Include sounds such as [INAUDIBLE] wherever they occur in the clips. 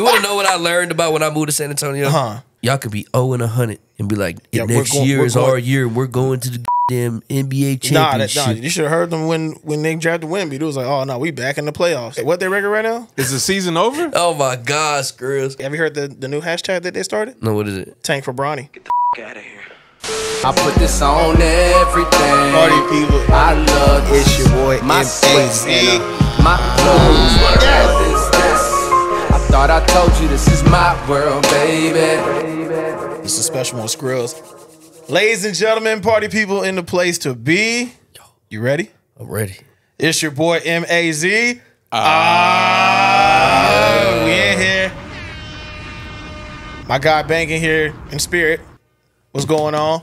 You want to know what I learned about when I moved to San Antonio? Huh. Y'all could be 0 and 100 and be like, Yeah, next going- year is going- our year. We're going to the damn NBA championship. Nah, that, championship. nah, you should have heard them when when they drafted Wemby. It was like, oh no, we back in the playoffs. What they record right now? Is the season over? [LAUGHS] oh my God, Skrills. Have you heard the, the new hashtag that they started? No, what is it? Tank for Bronny. Get the out of here. I put this on everything. Party people. I love this. It's your boy My M.A.Z. sweat and, my clothes were this, this. I thought I told you this is my world, baby. This is special one, Skrills. Ladies and gentlemen, party people in the place to be. You ready? I'm ready. It's your boy M A Z. Ah, we in here. My guy banking here in spirit. What's going on?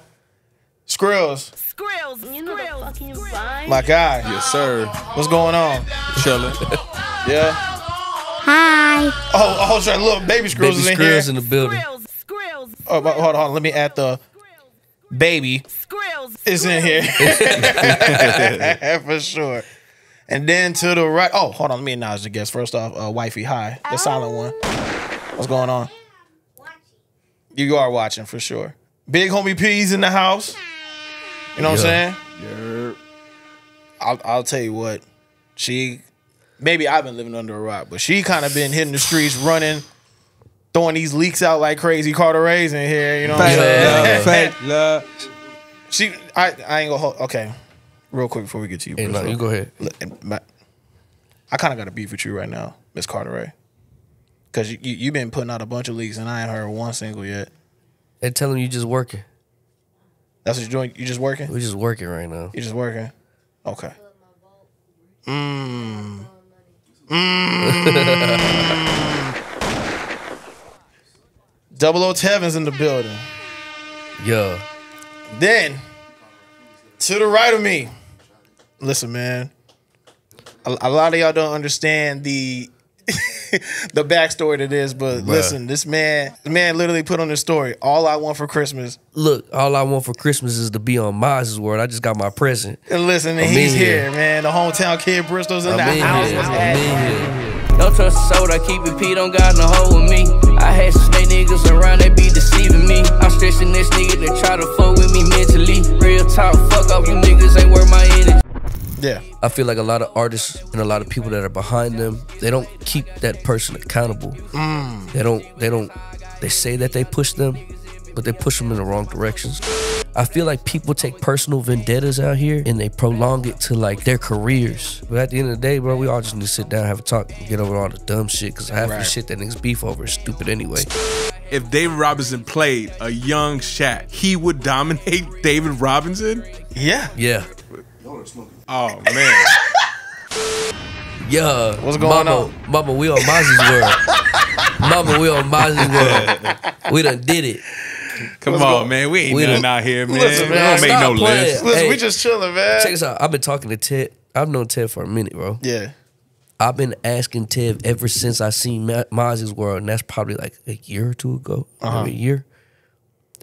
Skrills, Skrills, you know the fucking vibe. my guy. Yes, sir. What's going on? Chilling. Yeah. Hi. Oh, oh, sorry. Little baby Skrills Baby is in here. Skrills in the building. Skrills, skrills, Oh, hold on, hold on. Let me add the baby skrills. is in here [LAUGHS] for sure. And then to the right. Oh, hold on. Let me acknowledge the guest. First off, uh, wifey, hi, the silent one. What's going on? You are watching for sure. Big homie P's in the house. You know what Yeah. I'm saying? Yeah. I'll, I'll tell you what. She, maybe I've been living under a rock, but she kind of been hitting the streets, running, throwing these leaks out like crazy. Carter Ray's in here. You know what I'm saying? [LAUGHS] Fake love. She, I, I ain't gonna hold. Okay, real quick before we get to you, Hey, Bruce, no, you go ahead. Look, my- I kind of got a beef with you right now, Miss Carteret, because you, you you've been putting out a bunch of leaks and I ain't heard one single yet. And tell him you just working. That's what you're doing. You just working. We just working right now. You just working. Okay. Mmm. Mmm. Double O Tevin's in the building. Yeah. Then, to the right of me, listen, man. A, a lot of y'all don't understand the [LAUGHS] [LAUGHS] the backstory to this, but listen, this man, the man literally put on his story. All I want for Christmas, Look, all I want for Christmas is to be on Miles' world. I just got my present. and listen, and I'm he's here, here. man. The hometown kid, Bristow's in I'm the in house. here. I'm in here. Don't trust the soul, I keep it P, don't got no hold with me. I had some snake niggas around, they be deceiving me. I'm stressing this nigga that try to fuck with me mentally. Real talk, fuck off, you niggas ain't worth my energy. Yeah, I feel like a lot of artists and a lot of people that are behind them, they don't keep that person accountable. Mm. They don't. They don't. They say that they push them, but they push them in the wrong directions. I feel like people take personal vendettas out here and they prolong it to like their careers. But at the end of the day, bro, we all just need to sit down, have a talk, and get over all the dumb shit. Cause half of the shit that niggas beef over is stupid anyway. If David Robinson played a young Shaq, he would dominate [LAUGHS] David Robinson. yeah. Yeah. Oh man. [LAUGHS] Yeah. What's going Mama, on? Mama, we on Mazi's world. Mama, we on Mazi's world. We done did it. Come on, man. We ain't We nothing done- out here, man. Listen, we don't make stop no playing. list. Listen, Hey. we just chilling, man. Check this out. I've been talking to Ted. I've known Ted for a minute, bro. Yeah. I've been asking Ted ever since I seen Ma- Mazi's World, and that's probably like a year or two ago. Uh-huh. Maybe a year.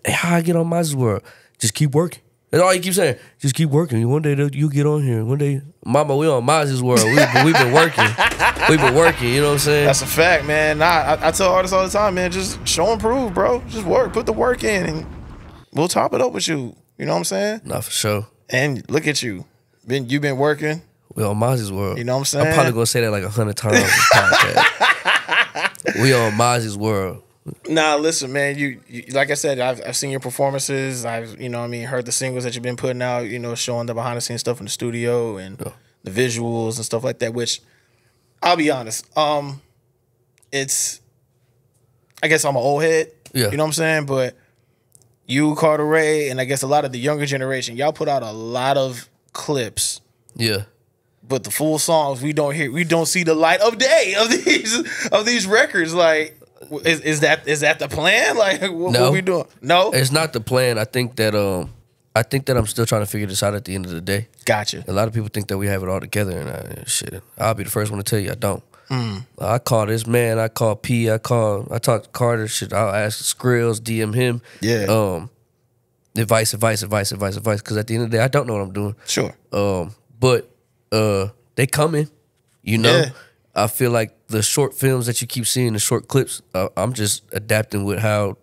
Hey, how I get on Mazi's World? Just keep working. That's all he keeps saying. Just keep working. One day you'll get on here. One day, Mama, we on Mazi's World. We, we've been working. [LAUGHS] We've been working. You know what I'm saying? That's a fact, man. Nah, I, I tell artists all the time, man, just show and prove, bro. Just work, put the work in, and we'll top it up with you. You know what I'm saying? Not for sure. And look at you, been you've been working. We on Mazi's World. You know what I'm saying? I'm probably gonna say that like a hundred times on this podcast. [LAUGHS] we on Mazi's World. Nah, listen, man. You, you like I said, I've, I've seen your performances. I've you know, I mean, heard the singles that you've been putting out. You know, showing the behind the scenes stuff in the studio and the visuals and stuff like that. Which I'll be honest, um, it's I guess I'm an old head. Yeah. You know what I'm saying? But you, Carter Ray, and I guess a lot of the younger generation, y'all put out a lot of clips. Yeah. But the full songs we don't hear, we don't see the light of day of [LAUGHS] these of these records. Like, is, is that is that the plan? [LAUGHS] Like, what, No. what we doing? No, It's not the plan. I think that um I think that I'm still trying to figure this out at the end of the day. gotcha. A lot of people think that we have it all together, and I, shit, I'll be the first one to tell you I don't. I call this man, I call P, I call, I talk to Carter, shit. I'll ask Skrills, DM him, Yeah. um, advice, advice, advice, advice, advice. Because at the end of the day, I don't know what I'm doing. Sure. Um, but uh, they coming, you know. Yeah. I feel like the short films that you keep seeing, the short clips, uh, I'm just adapting with how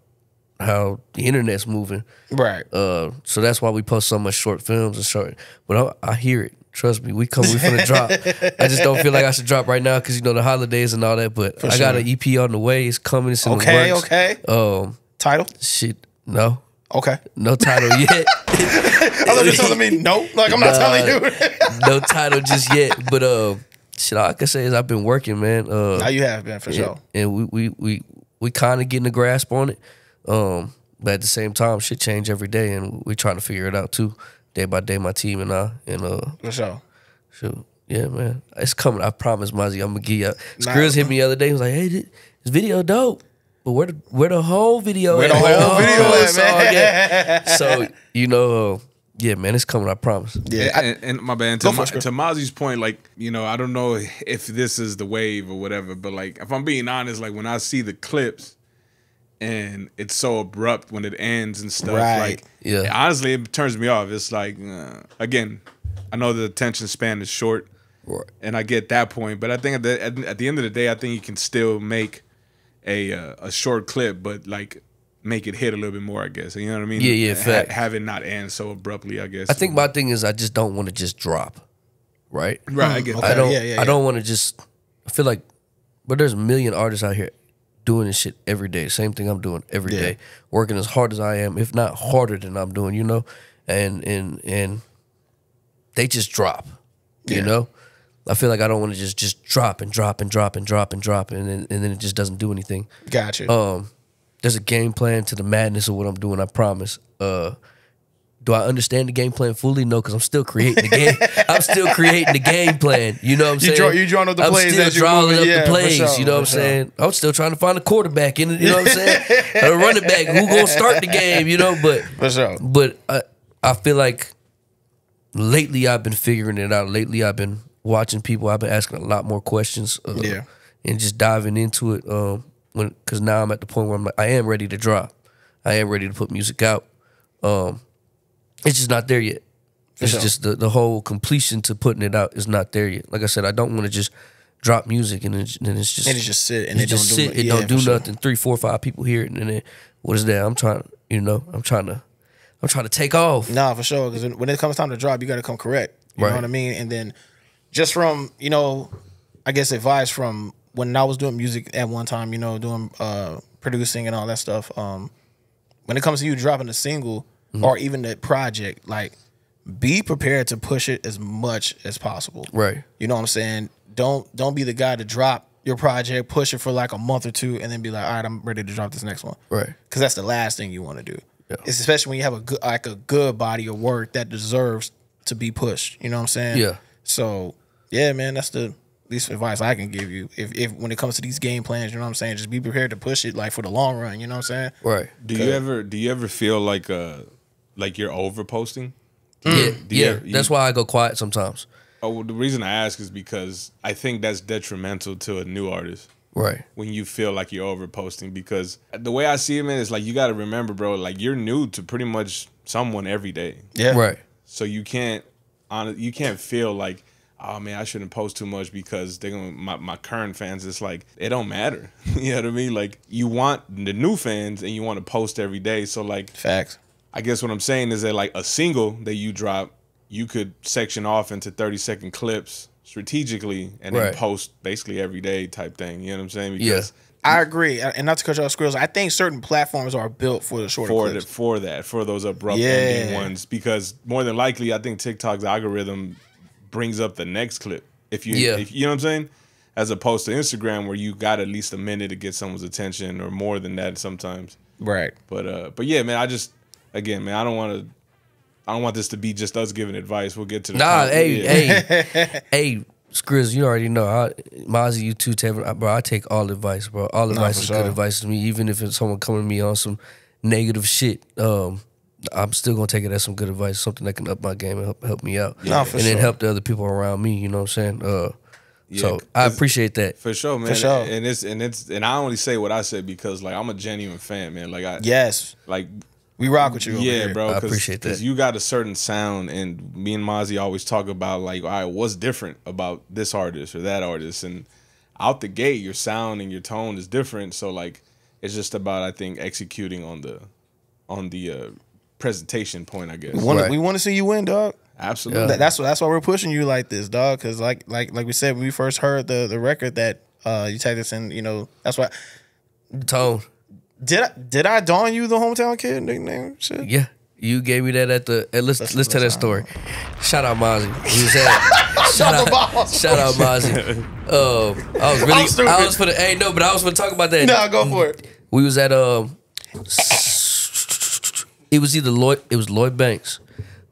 how the internet's moving. Right. Uh, so that's why we post so much short films and short. But I, I hear it. Trust me, we come. We finna drop. I just don't feel like I should drop right now because you know the holidays and all that. But I got sure. an EP on the way. It's coming. It's in Okay, the works. okay. Um, Title? shit. No, Okay. no title yet. [LAUGHS] I thought you were telling me no. Like I'm not telling you. no title just yet. But uh, shit, all I can say is I've been working, man. Uh, now you have been for sure. and we we we we kind of getting a grasp on it. Um, but at the same time, shit change every day, and we trying to figure it out too, day by day. My team and I, and uh, For sure. shoot, yeah, man, it's coming. I promise, Mazi. I'm gonna give you. Skrills hit me the other day. He was like, "Hey, this video dope." But where the where the whole video Where the whole [LAUGHS] video at, at? [LAUGHS] So you know, uh, yeah, man, it's coming. I promise. Yeah. I- and, and my bad. Go To, for Ma- it, Skr. to Mazi's point, like you know, I don't know if this is the wave or whatever, but like if I'm being honest, like when I see the clips and it's so abrupt when it ends and stuff, Right. like Yeah. honestly, it turns me off. It's like uh, again, I know the attention span is short, Right. and I get that point, but I think at the, at, at the end of the day, I think you can still make a uh, a short clip, but like make it hit a little bit more. I guess you know what I mean. Yeah, yeah, Ha- have it not end so abruptly. I guess. I think my thing is I just don't want to just drop, right? right. I get Okay. I don't. yeah, yeah, I don't want to just. I feel like, but there's a million artists out here doing this shit every day. Same thing I'm doing every day, Yeah. working as hard as I am, if not harder than I'm doing. You know, and and and they just drop. You know, I feel like I don't want to just just drop and drop and drop and drop and drop and then and then it just doesn't do anything. Gotcha. Um, there's a game plan to the madness of what I'm doing. I promise. Uh, do I understand the game plan fully? No, because I'm still creating the game. [LAUGHS] I'm still creating the game plan. You know what I'm You saying? draw- you drawing up the I'm plays still as you drawing moving. up Yeah, the plays. sure, you know what I'm sure. saying? I'm still trying to find a quarterback in it. You know what I'm saying? a running back who gonna start the game. You know, but for sure. but I, I feel like lately I've been figuring it out. Lately I've been watching people. I've been asking a lot more questions. Uh, Yeah. And just diving into it. Um, when because now I'm at the point where I'm like, I am ready to drop. I am ready to put music out. Um, it's just not there yet. It's sure. just the, the whole completion to putting it out is not there yet. Like I said, I don't want to just drop music and then then it's just And it just sit and it just don't sit. it. It Yeah, don't do sure. nothing. Three, four, five people hear it, and then what is that? I'm trying. You know, I'm trying to. I'm trying to take off. Nah, for sure. Because when it comes time to drop, you got to come correct. You Right. know what I mean? And then just from you know, I guess advice from when I was doing music at one time, you know, doing uh producing and all that stuff. Um, when it comes to you dropping a single Mm-hmm. or even the project, like be prepared to push it as much as possible. Right. You know what I'm saying? Don't don't be the guy to drop your project, push it for like a month or two, and then be like, all right, I'm ready to drop this next one Right. because that's the last thing you want to do. Yeah. It's especially when you have a good like a good body of work that deserves to be pushed. You know what I'm saying? Yeah. So yeah, man, that's the least advice I can give you. If if when it comes to these game plans, you know what I'm saying, just be prepared to push it like for the long run. You know what I'm saying? Right. Do you ever do you ever feel like uh like you're over posting? Yeah. Do you Yeah. ever- you- That's why I go quiet sometimes. Oh, well, the reason I ask is because I think that's detrimental to a new artist Right. when you feel like you're over posting. Because the way I see it, man, is like you got to remember, bro, like you're new to pretty much someone every day, Yeah. Right. so you can't on you can't feel like. Oh man, I shouldn't post too much because they're gonna my, my current fans. It's like it don't matter. [LAUGHS] you know what I mean? Like you want the new fans and you want to post every day. So like Facts. I guess what I'm saying is that like a single that you drop, you could section off into 30 second clips strategically and then post basically every day type thing. You know what I'm saying? Yeah. I agree, and not to cut you off, Skrills. I think certain platforms are built for the shorter for clips. the, for that, for those abrupt Yeah. ending ones, because more than likely, I think TikTok's algorithm brings up the next clip. If you, Yeah. if, you know what I'm saying? As opposed to Instagram, where you got at least a minute to get someone's attention, or more than that sometimes. Right. But uh, but yeah, man, I just again, man, I don't want to. I don't want this to be just us giving advice. We'll get to the Nah. con- Hey. yeah. Hey. [LAUGHS] hey. Skrizz, you already know. I, Mazi, you too, Tevin. Bro, I take all advice, bro. All advice for is sure. good advice to me, even if it's someone coming to me on some negative shit. Um, I'm still gonna take it as some good advice, something that can up my game and help, help me out, Nah, for and then sure. help the other people around me. You know what I'm saying? Uh, so I appreciate that. For sure, man. For sure. And it's and it's and I only say what I said because like I'm a genuine fan, man. Like I Yes, like we rock with you. over yeah, here. bro. I 'cause- appreciate that. you got a certain sound, and me and Mazi always talk about like, all right, what's different about this artist or that artist, and out the gate, your sound and your tone is different. So like, it's just about I think executing on the on the uh, presentation point. I guess. We want Right. we want to see you win, dog. Absolutely. That- that's that's why we're pushing you like this, dog. Because like like like we said when we first heard the the record that uh you tagged us in, you know, that's why. Tone. Did I did I don you the hometown kid nickname? Shit. Yeah. You gave me that at the. Hey, let's Let's- let's, tell that story. Shout out Mazi. He was at, [LAUGHS] shout out Mazi. shout out Mazi. [LAUGHS] Um, I was really I'm stupid. I was for the. Hey, no, but I was going to talk about that. Nah, go for it. We was at um. It was either Lloyd. It was Lloyd Banks.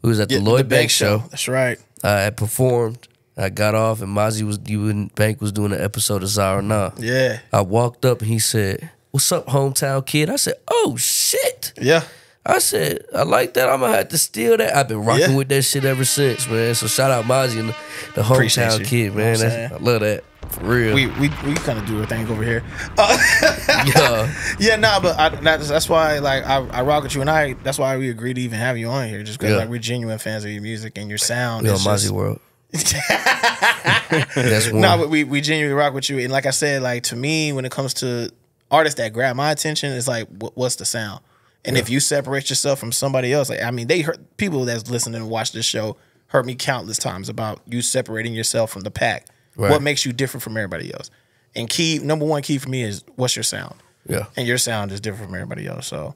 We was at the Yeah, Lloyd the Bank Banks show. That's right. I had performed. I got off, and Mazi was you and Bank was doing an episode of Zara Nah. Yeah. I walked up and he said, "What's up, hometown kid?" I said, "Oh shit." Yeah. I said, I like that. I'm gonna have to steal that. I've been rocking Yeah. with that shit ever since, man. So shout out Mazi and the, hometown you. kid, You know man. I'm That's, I love that. For real. We we we kind of do a thing over here. Uh, [LAUGHS] yeah. [LAUGHS] Yeah, nah, but I, that's, that's why like I, I rock with you and I. That's why we agreed to even have you on here, just because Yeah. like we're genuine fans of your music and your sound. On Mazi just- World. [LAUGHS] That's one. No, but we we genuinely rock with you, and like I said, like to me, when it comes to artists that grab my attention, it's like what, what's the sound? And if you separate yourself from somebody else, like I mean, they heard people that's listening and watch this show heard me countless times about you separating yourself from the pack. Right. What makes you different from everybody else? And key number one key for me is what's your sound, yeah. and your sound is different from everybody else. So,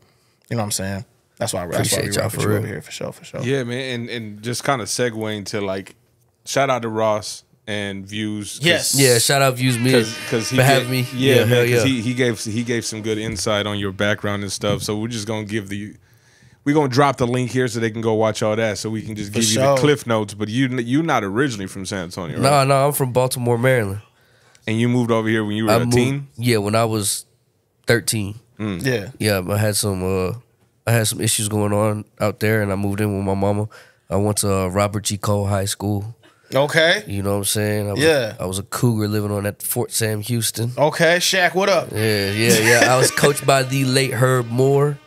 you know what I'm saying? That's why that's why we Appreciate y'all for real. over here for sure, for sure. Yeah, man, and and just kind of segueing to like, shout out to Ross and views. Yes. Yeah, shout out Views me because he for ga- having me. Yeah, man, hell because yeah. he he gave he gave some good insight on your background and stuff. So we're just gonna give the we're gonna drop the link here so they can go watch all that. So we can just give you sure. the cliff notes. But you you not originally from San Antonio, right? No, no, I'm from Baltimore, Maryland. And you moved over here when you were I a moved, teen. Yeah, when I was 13. Yeah. Yeah, I had some uh I had some issues going on out there and I moved in with my mama. I went to uh, Robert G. Cole High School. Okay. You know what I'm saying? I was, Yeah. I was a cougar living on at Fort Sam Houston. Okay, Shaq, what up? Yeah, yeah, yeah. I was coached by the late Herb Moore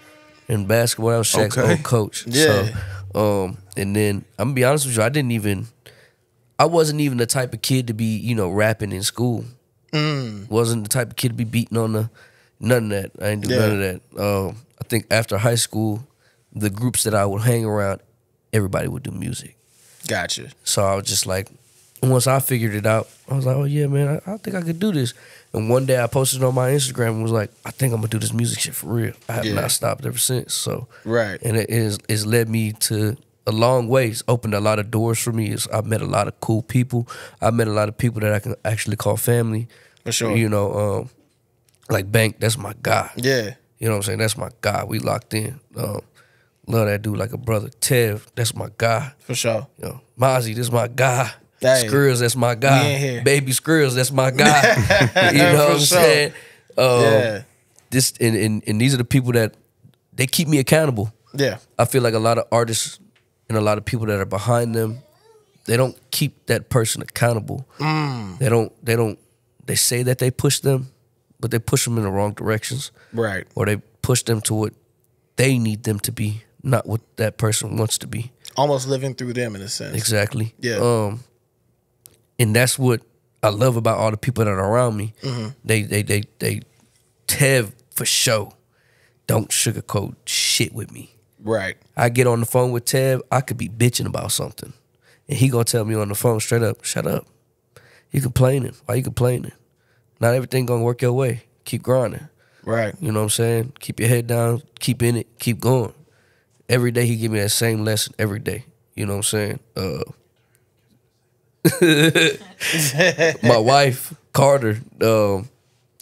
in basketball. I was Shaq's Okay. old coach. Yeah. So, um, and then I'm gonna be honest with you, I didn't even, I wasn't even the type of kid to be, you know, rapping in school. Mm. Wasn't the type of kid to be beating on the, none of that. I didn't do Yeah. none of that. Um, I think after high school, the groups that I would hang around, everybody would do music. Gotcha. So I was just like, once I figured it out, I was like, oh yeah, man, I, I think I could do this. And one day I posted on my Instagram and was like, I think I'm gonna do this music shit for real. I have Yeah. not stopped ever since. So Right. and it is it's led me to a long ways, opened a lot of doors for me. It's, I've met a lot of cool people. I met a lot of people that I can actually call family. For sure. You know, um, like Bank, that's my guy. Yeah. You know what I'm saying? That's my guy. We locked in. Um, love that dude like a brother. Tev, that's my guy. For sure. You know, Mazi, this my guy. Hey, Skrills, that's my guy. Baby Skrills, that's my guy. [LAUGHS] you know For what I'm sure. saying? Um, Yeah. This and, and and these are the people that they keep me accountable. Yeah. I feel like a lot of artists and a lot of people that are behind them, they don't keep that person accountable. Mm. They don't. They don't. They say that they push them, but they push them in the wrong directions, Right. or they push them to what they need them to be, not what that person wants to be. Almost living through them in a sense. Exactly. Yeah. Um, and that's what I love about all the people that are around me. Mm-hmm. They they they they Tev for sure don't sugarcoat shit with me. Right. I get on the phone with Tev, I could be bitching about something. And he gonna tell me on the phone straight up, shut up. You complaining. Why you complaining? Not everything gonna work your way. Keep grinding. Right. You know what I'm saying? Keep your head down, keep in it, keep going. Every day he give me that same lesson every day. You know what I'm saying? Uh [LAUGHS] my wife, Carter, um,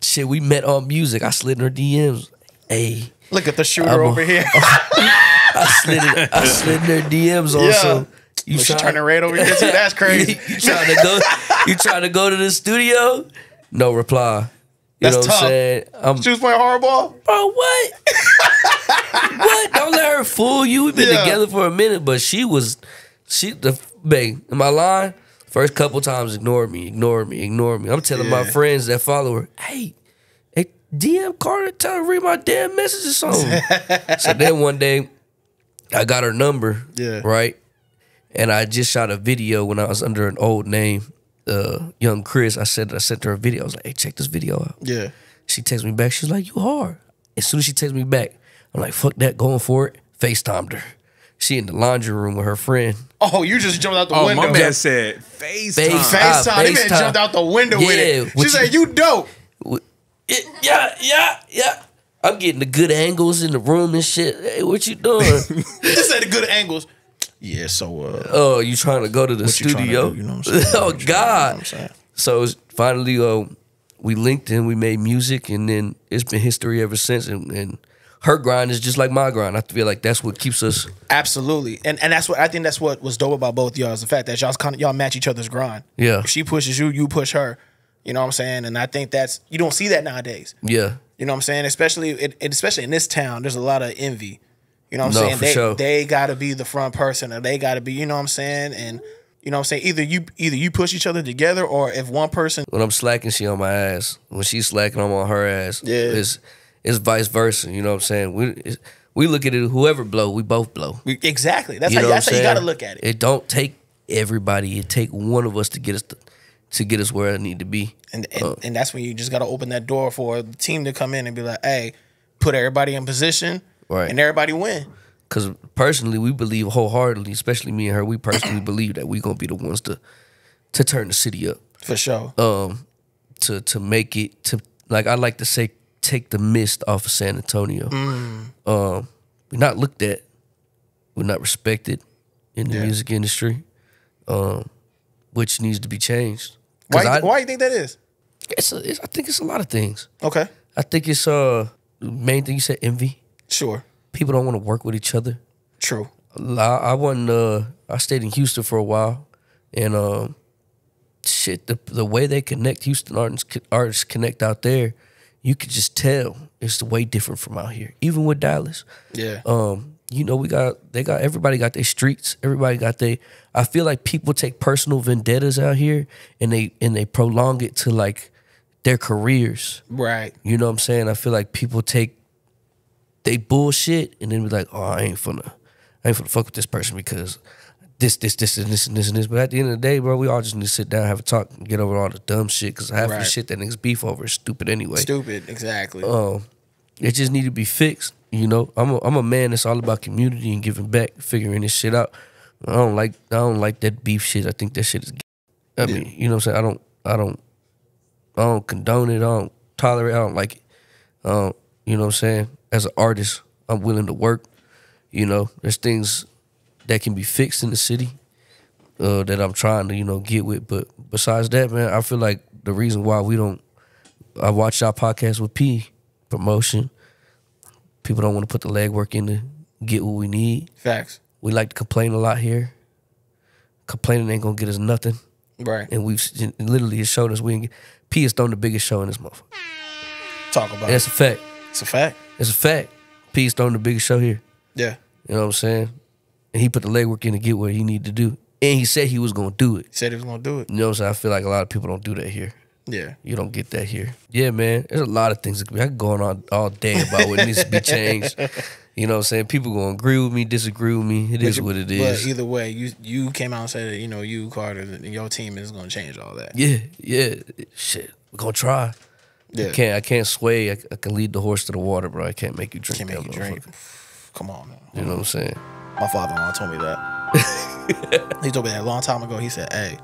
shit, we met on music. I slid in her DMs. Hey, Look at the shooter I'm a- over here. [LAUGHS] I slid in, I slid in her DMs also. Yeah. some. You tryna- turning red over here too. That's crazy. [LAUGHS] you trying to go? You trying to go to the studio? No reply. You That's know what tough. I'm saying? I'm, She was playing hardball. bro, what? What? Don't let her fool you. We've been Yeah. together for a minute, but she was, she the babe. Am I lying? First couple times, ignored me, ignored me, ignored me. I'm telling my friends that follow her, hey, hey, DM Carter, tell her to read my damn messages [LAUGHS] on. so then one day, I got her number, Yeah. right, and I just shot a video when I was under an old name, uh, young Chris, I said I sent her a video. I was like, "Hey, check this video out." Yeah. She texts me back. She's like, "You hard." As soon as she texts me back, I'm like, "Fuck that, going for it." Facetimed her. She in the laundry room with her friend. Oh, you just jumped out the Oh, window. my man said FaceTime. Face- FaceTime. Ah, man FaceTime. jumped out the window with it. what She you- said, "You dope." It- yeah, yeah, yeah. I'm getting the good angles in the room and shit. Hey, what you doing? [LAUGHS] He just said the good angles. Yeah. So, uh, oh, you trying to go to the What you tryna studio? do, you know what I'm saying? [LAUGHS] oh What you tryna do, you know God. what I'm saying? So finally, uh, we linked and we made music, and then it's been history ever since. And, and her grind is just like my grind. I feel like that's what keeps us. Absolutely, and and that's what I think that's what was dope about both y'all is the fact that y'all kind of y'all match each other's grind. Yeah. if she pushes you, you push her. You know what I'm saying? And I think that's you don't see that nowadays. Yeah, You know what I'm saying? Especially it, it- especially in this town, there's a lot of envy. You know what I'm No, saying? for they sure. they got to be the front person, or they got to be. You know what I'm saying? And you know what I'm saying? Either you either you push each other together, or if one person when I'm slacking, she on my ass. When she's slacking, I'm on her ass. Yeah. it's it's vice versa. You know what I'm saying? We we look at it. Whoever blow, we both blow. exactly that's You how that's how you got to look at it. It don't take everybody. It take one of us to get us to, to get us where I need to be. And and, Uh. and that's when you just got to open that door for the team to come in and be like, hey, put everybody in position, Right. and everybody win. Because personally, we believe wholeheartedly, especially me and her. We personally [CLEARS THROAT] believe that we gonna be the ones to to turn the city up. For sure. Um, to to make it to like I like to say, take the mist off of San Antonio. Mm. Um, we're not looked at, we're not respected in the Yeah. music industry, um, which needs to be changed. why, I, why you think that is? It's a, it's, I think it's a lot of things. Okay. I think it's uh main thing you said envy. Sure. People don't want to work with each other. True. I, I wasn't. Uh, I stayed in Houston for a while, and um, shit, the the way they connect Houston artists artists connect out there, you could just tell it's way different from out here. Even with Dallas, Yeah. um, you know, we got they got everybody got their streets. Everybody got their I feel like people take personal vendettas out here, and they and they prolong it to like their careers. right. You know what I'm saying? I feel like people take they bullshit and then be like, oh, I ain't finna, I ain't finna fuck with this person because this, this, this, and this, and this, and this. But at the end of the day, bro, we all just need to sit down, have a talk, and get over all the dumb shit because half of the shit that niggas beef over is stupid anyway. Stupid. Exactly. Um, it just need to be fixed. You know, I'm a, I'm a man that's all about community and giving back, figuring this shit out. I don't like I don't like that beef shit. I think that shit is. I mean, you know what I'm saying? I don't I don't I don't condone it. I don't tolerate. I don't like it. Um, you know what I'm saying? As an artist, I'm willing to work. You know, there's things that can be fixed in the city uh, that I'm trying to you know get with. But besides that, man, I feel like the reason why we don't. I watched our podcast with P promotion. People don't want to put the legwork in to get what we need. Facts. We like to complain a lot here. Complaining ain't gonna get us nothing. Right. And we've literally it's shown us we get, P has thrown the biggest show in this motherfucker. Talk about That's it. a fact. It's a fact. It's a fact. P has thrown the biggest show here. Yeah. You know what I'm saying? And he put the legwork in to get what he needed to do. And he said he was gonna do it. He said he was gonna do it. You know what I'm saying? I feel like a lot of people don't do that here. Yeah. You don't get that here. Yeah, man. There's a lot of things that could be. I could go on all, day about what needs to be changed. [LAUGHS] You know what I'm saying? People gonna agree with me, disagree with me. It is what it is. But either way, you you came out and said that you know you Carter and your team is gonna change all that. Yeah, yeah. Shit. We're gonna try. Yeah. I can't I can't sway. I, I can lead the horse to the water, bro. I can't make you drink. Can't make you drink. Come on, man. You know what I'm saying? My father-in-law told me that. [LAUGHS] he told me that a long time ago. He said, "Hey,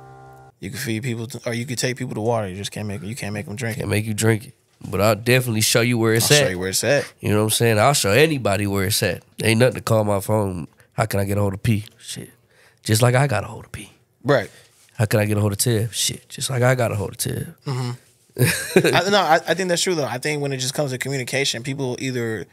you can feed people, to, or you can take people to water. You just can't make you can't make them drink. It. Can't make you drink it. But I'll definitely show you where I'll it's show you where it's at. You know what I'm saying? I'll show anybody where it's at. Ain't nothing to call my phone. How can I get a hold of P? Shit. Just like I got a hold of P. Right. How can I get a hold of Ted? Shit. Just like I got a hold of Ted. Mm-hmm. [LAUGHS] I, no, I, I think that's true though. I think when it just comes to communication, people either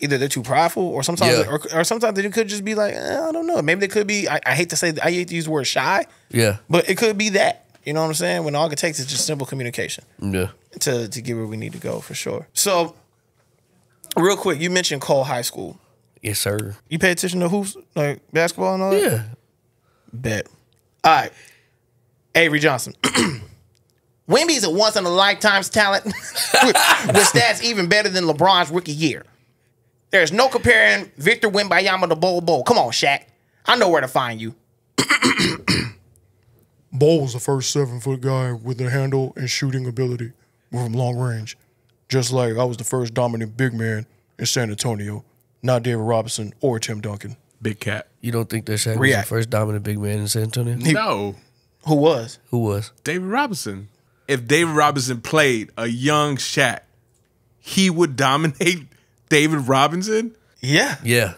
either they're too prideful, or sometimes, Yeah. or, or sometimes they could just be like, eh, I don't know. Maybe they could be. I, I hate to say, I hate to use the word shy, Yeah. but it could be that. You know what I'm saying? When all it takes is just simple communication Yeah. to to get where we need to go for sure. So, real quick, you mentioned Cole High School. Yes, sir. You pay attention to hoops, like basketball and all that. Yeah. Bet. All right. Avery Johnson. [CLEARS THROAT] Wemby's a once in a lifetime's talent [LAUGHS] with, with stats even better than LeBron's rookie year. There's no comparing Victor Wembanyama to Bol Bol. Come on, Shaq. I know where to find you. [CLEARS THROAT] Bol was the first seven foot guy with a handle and shooting ability from long range. Just like I was the first dominant big man in San Antonio, not David Robinson or Tim Duncan. Big cat. You don't think that Shaq was React. the first dominant big man in San Antonio? no, Who was? Who was? David Robinson. If David Robinson played a young Shaq, he would [LAUGHS] dominate David Robinson. Yeah. Yeah.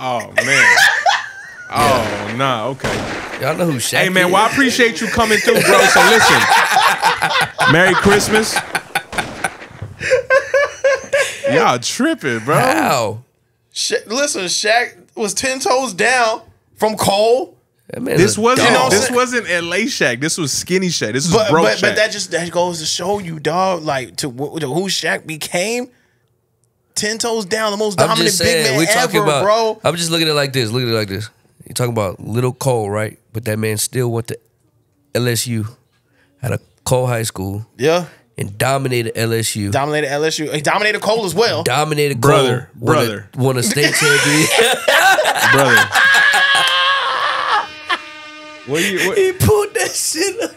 Oh man. [LAUGHS] Oh no. Okay. Y'all know who Shaq Hey man, is? well I appreciate you coming through, bro. So listen. Merry Christmas. Y'all tripping, bro. How? Sha- listen, Shaq was ten toes down from Cole, That man's This a wasn't dog. this wasn't LA Shaq. This was skinny Shaq. This was but broke but, Shaq. but that just that goes to show you, dog, like to, wh- to who Shaq became. Ten toes down, the most I'm dominant just saying, big we man talking ever, about. bro. I'm just looking at it like this. Look at it like this. You talking about little Cole, right? But that man still went to LSU, at a Cole High School, Yeah, and dominated LSU. dominated LSU. He dominated Cole as well. dominated Brother, Cole, won a- brother. won a state [LAUGHS] champion. brother. what you, what, he pulled that shit up.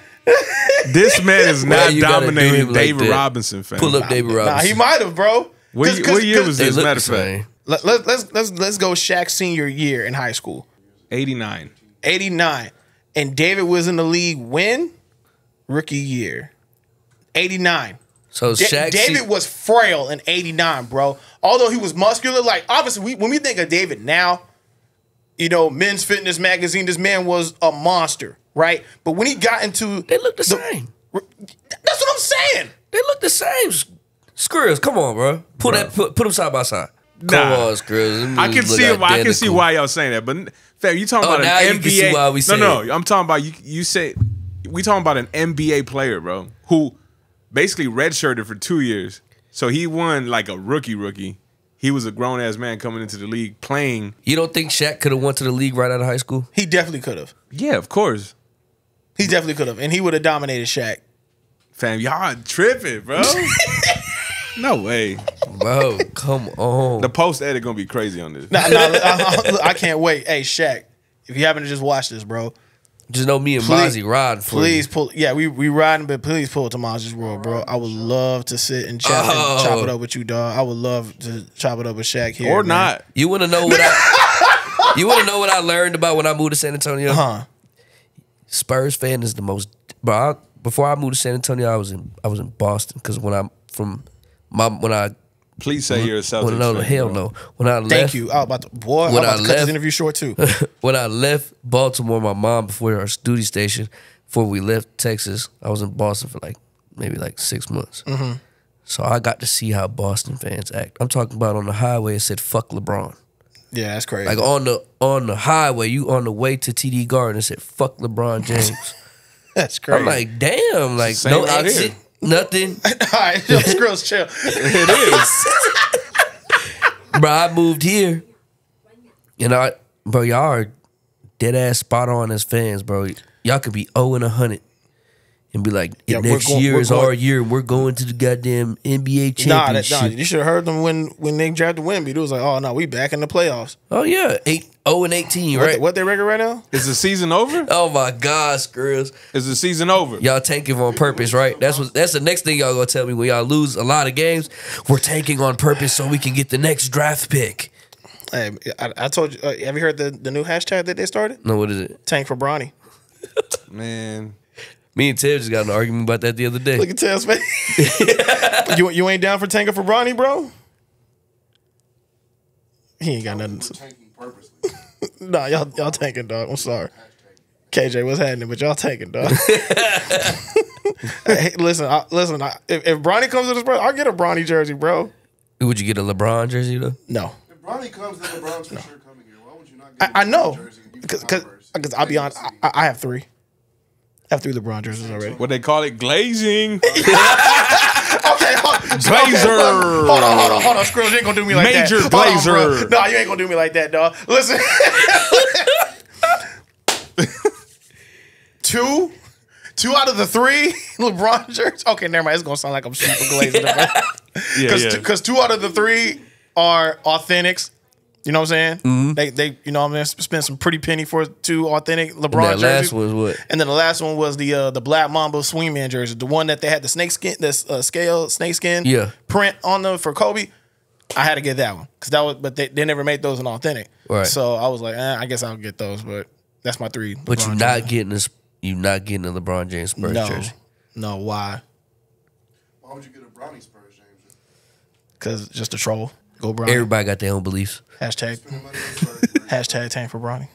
this man is not you dominating him like David that? Robinson, fam. Pull up David Nah, Robinson. he might have, bro. What, 'Cause- year- what year 'cause- was this? Matter of fact. Let, let, let's let's let's go Shaq's senior year in high school, 89. eighty nine, and David was in the league when rookie year, eighty nine. So Da- Shaq, David see- was frail in '89, bro. Although he was muscular, like obviously, we, when we think of David now, you know, Men's Fitness magazine, this man was a monster, right? But when he got into, they look the same. that's what I'm saying. They look the same. S- Skrills, come on, bro. Put that put, put them side by side. Come Nah. on, Skrills. I can dudes look see why I can see why y'all saying that, but fam, you talking Oh, about now an you NBA? can see why we say no, it. no, I'm talking about you. You say we talking about an NBA player, bro, who basically redshirted for two years, so he won like a rookie rookie. He was a grown ass man coming into the league playing. You don't think Shaq could have went to the league right out of high school? He definitely could have. Yeah, of course, He definitely could have, and he would have dominated Shaq. fam. Y'all tripping, bro. [LAUGHS] no way. Bro, come on. The post edit gonna be crazy on this. Nah, nah, I, I- I can't wait. Hey, Shaq, if you happen to just watch this, bro, Just know me and Please- Mazi riding for please you. pull. Yeah, we we riding, but please pull to Monsters World, bro. I would love to sit and chat Oh. and chop it up with you, dog. I would love to chop it up with Shaq here, or man. not. You want to know what I? [LAUGHS] you want to know what I learned about when I moved to San Antonio? Huh? Spurs fan is the most. Bro, I, before I moved to San Antonio, I was in I was in Boston because when I'm from my when I Please say you're a Celtics when no fan, hell bro. no when I left Thank you. I was about to boy. I was When about I to cut this left- interview short too. [LAUGHS] when I left Baltimore, my mom before our studio station, before we left Texas, I was in Boston for like maybe like six months. Mm-hmm. So I got to see how Boston fans act. I'm talking about on the highway. It said "fuck LeBron." yeah, that's crazy. Like on the on the highway, you on the way to TD Garden, it said "fuck LeBron James." [LAUGHS] that's crazy. I'm like, damn, like same no out exit, here. Nothing. all right, yo, girls, chill. It is. bro, I moved here, and I, bro, y'all are dead ass spot on as fans, bro. Y'all could be 0 and 100 and be like, Yeah, next going- year is going- our year. We're going to the goddamn NBA Nah, that, championship. nah, you should have heard them when when they drafted Wemby. It was like, oh no, we back in the playoffs. oh yeah, eight, 0 and 18, What, right? what they record right now? Is the season over? [LAUGHS] Oh my God, Skrills. Is the season over? Y'all tanking on purpose, right? That's what. That's the next thing y'all gonna tell me when y'all lose a lot of games. We're tanking on purpose so we can get the next draft pick. Hey, I, I told you. Uh, have you heard the, the new hashtag that they started? No, what is it? Tank for Bronny. Man, Me and Tim just got an argument about that the other day. Look at Tails face. [LAUGHS] you you ain't down for tanking for Bronny, bro? He ain't got nothing. To, Tanking purposely. [LAUGHS] nah, y'all y'all tanking, dog. I'm sorry. KJ, what's happening? But y'all tanking, dog. [LAUGHS] hey, listen, I, listen. I, if, if Bronny comes to this, bro, I'll get a Bronny jersey, bro. Would you get a LeBron jersey though? No, If Bronny comes, then LeBron's for sure coming here. Why would you not get I, I a know LeBron jersey and you because because I'll be honest. I, I have three. I three LeBron jerseys already. what they call it, glazing. [LAUGHS] Okay, hold, Glazer. hold on, hold on, hold on. Skrills, you ain't gonna do me like Major that. Hold on. Glazer. No, you ain't gonna do me like that, dog. Listen. [LAUGHS] two, two out of the three [LAUGHS] LeBron jerseys. Okay, never mind. It's gonna sound like I'm super glazed. Yeah, Because yeah. because two out of the three are authentics. You know what I'm saying? Mm-hmm. They they you know what I'm saying spent some pretty penny for two authentic LeBron that jerseys. last was what? And then the last one was the uh, the Black Mamba Swingman jersey, the one that they had the snake skin, the uh, scale snake skin Yeah. print on them for Kobe. I had to get that one because that was, but they, they never made those an authentic. Right. So I was like, eh, I guess I'll get those. But that's my three. But you're not jerseys. getting this. You're not getting a LeBron James Spurs no, jersey. no. Why? Why would you get a Bronny Spurs, James? Because just a troll. Go Bronny. Everybody got their own beliefs. Hashtag Spending money on Spurs. hashtag tank for Bronny.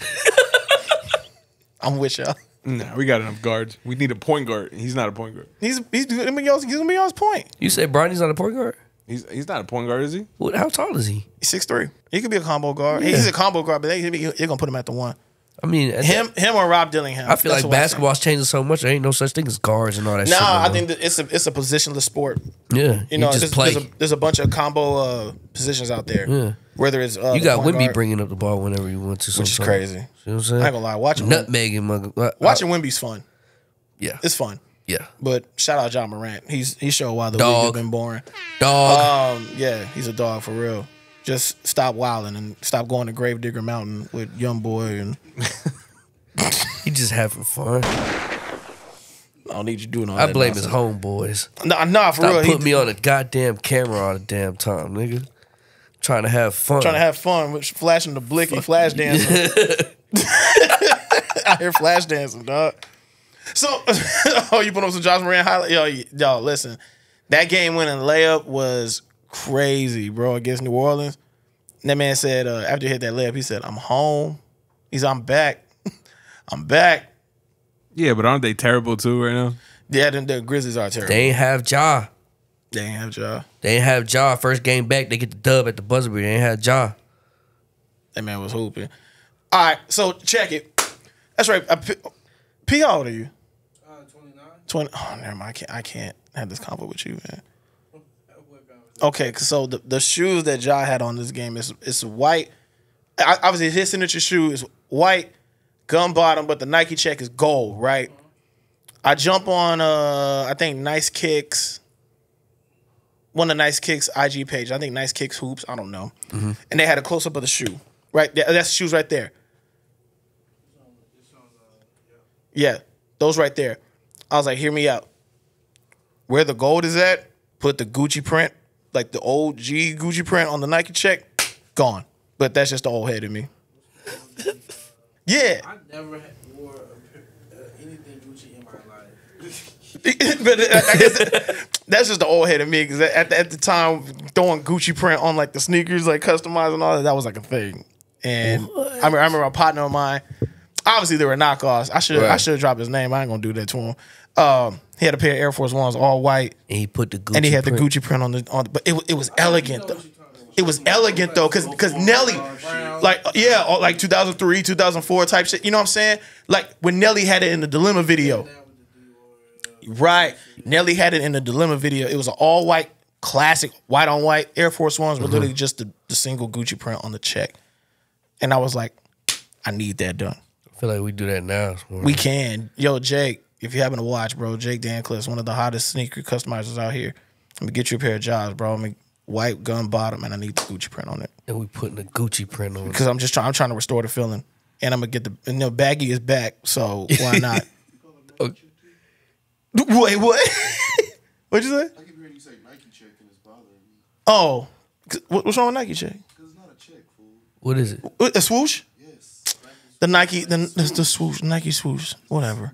[LAUGHS] I'm with y'all. Nah, we got enough guards. We need a point guard. He's not a point guard. He's he's gonna be on, he's gonna be on his point. You say Bronny's not a point guard? He's he's not a point guard, is he? What? How tall is he? He's six three. He could be a combo guard. He's a combo guard, but they they're gonna put him at the one. I mean, Him him or Rob Dillingham. I feel That's like basketball's changing so much. There ain't no such thing as guards and all that saying. shit. Nah, no I think it's a it's a positionless sport. yeah, You know, just there's, play. There's, a, there's a bunch of combo uh, positions out there. Yeah. Whether it's uh, you got Wemby guard- bringing up the ball whenever you want to, which is crazy. You know what I'm saying? I ain't gonna lie, watching Nutmegging, mother. uh, watching Wemby's fun. Yeah, It's fun. yeah. But shout out Ja Morant. He's he showed why the Dog. league has been boring. Dog. Um, yeah, he's a dog for real. Just stop wilding and stop going to Gravedigger Mountain with young boy and [LAUGHS] he just having fun. I don't need you doing all I that. blame his nonsense. homeboys. Nah, nah, for Stop real. putting He me on a goddamn camera all the damn time, nigga. Trying to have fun. trying to have fun with flashing the blicky, flash dancing. [LAUGHS] [LAUGHS] I hear flash dancing, dog. So, oh, you put on some Ja Morant highlight, yo, y'all. Listen, that game winning layup was crazy, bro, against New Orleans. And that man said uh, after he hit that layup, he said, "I'm home." He's, "I'm back. [LAUGHS] I'm back." Yeah, but aren't they terrible too right now? Yeah, the, the Grizzlies are terrible. They ain't have Ja. They ain't have Ja. They ain't have Ja. First game back, they get the dub at the buzzer beater. They ain't have Ja. That man was hooping. All right, so check it. That's right. Uh, P, P, how old are you? Uh, 29. 20. Oh, never mind. I can't, I can't have this convo with you, man. Okay, so the, the shoes that Ja had on this game is it's white. I- Obviously, his signature shoe is white, gum bottom, but the Nike check is gold, right? I jump on, uh, I think Nice Kicks, one of the Nice Kicks IG page. I think Nice Kicks hoops. I don't know. And they had a close up of the shoe, right? That's shoes right there. Yeah, those right there. I was like, hear me out. Where the gold is at, put the Gucci print, like the old G Gucci print on the Nike check, gone. But that's just the old head in me. [LAUGHS] yeah. I never wore uh, anything Gucci in my life. [LAUGHS] but I guess [LAUGHS] that's just the old head of me because at, the- at the time throwing Gucci print on like the sneakers, like customizing all that, that was like a thing. And I remember, I remember a partner of mine. Obviously, they were knockoffs. I should I should have dropped his name. I ain't gonna do that to him. Um, he had a pair of Air Force Ones, all white, And he put the Gucci and he had print. the Gucci print on the on. But it was it was elegant though. It was elegant though, cause cause Nelly, like yeah, like 2003, 2004 type shit. You know what I'm saying? Like when Nelly had it in the Dilemma video. Right. Nelly had it in the Dilemma video. It was an all white, classic, white on white Air Force Ones with literally just the, the single Gucci print on the check. And I was like, I need that done. I feel like we do that now. We can. Yo, Jake, if you happen to watch, bro, Jake Dancliff's one of the hottest sneaker customizers out here. I'm gonna get you a pair of jobs, bro. I'm gonna white gun bottom and I need the Gucci print on it. and we putting the Gucci print on. it. Because I'm just trying I'm trying to restore the feeling. And I'm gonna get the and the baggy is back, so why [LAUGHS] not? Wait, what? [LAUGHS] What'd you say? I keep hearing you say Nike check and it's bothering me. Oh, what- what's wrong with Nike check? Because it's not a check, fool. What is it? A swoosh? Yes. The Nike, the, the, the swoosh, Nike swoosh, whatever.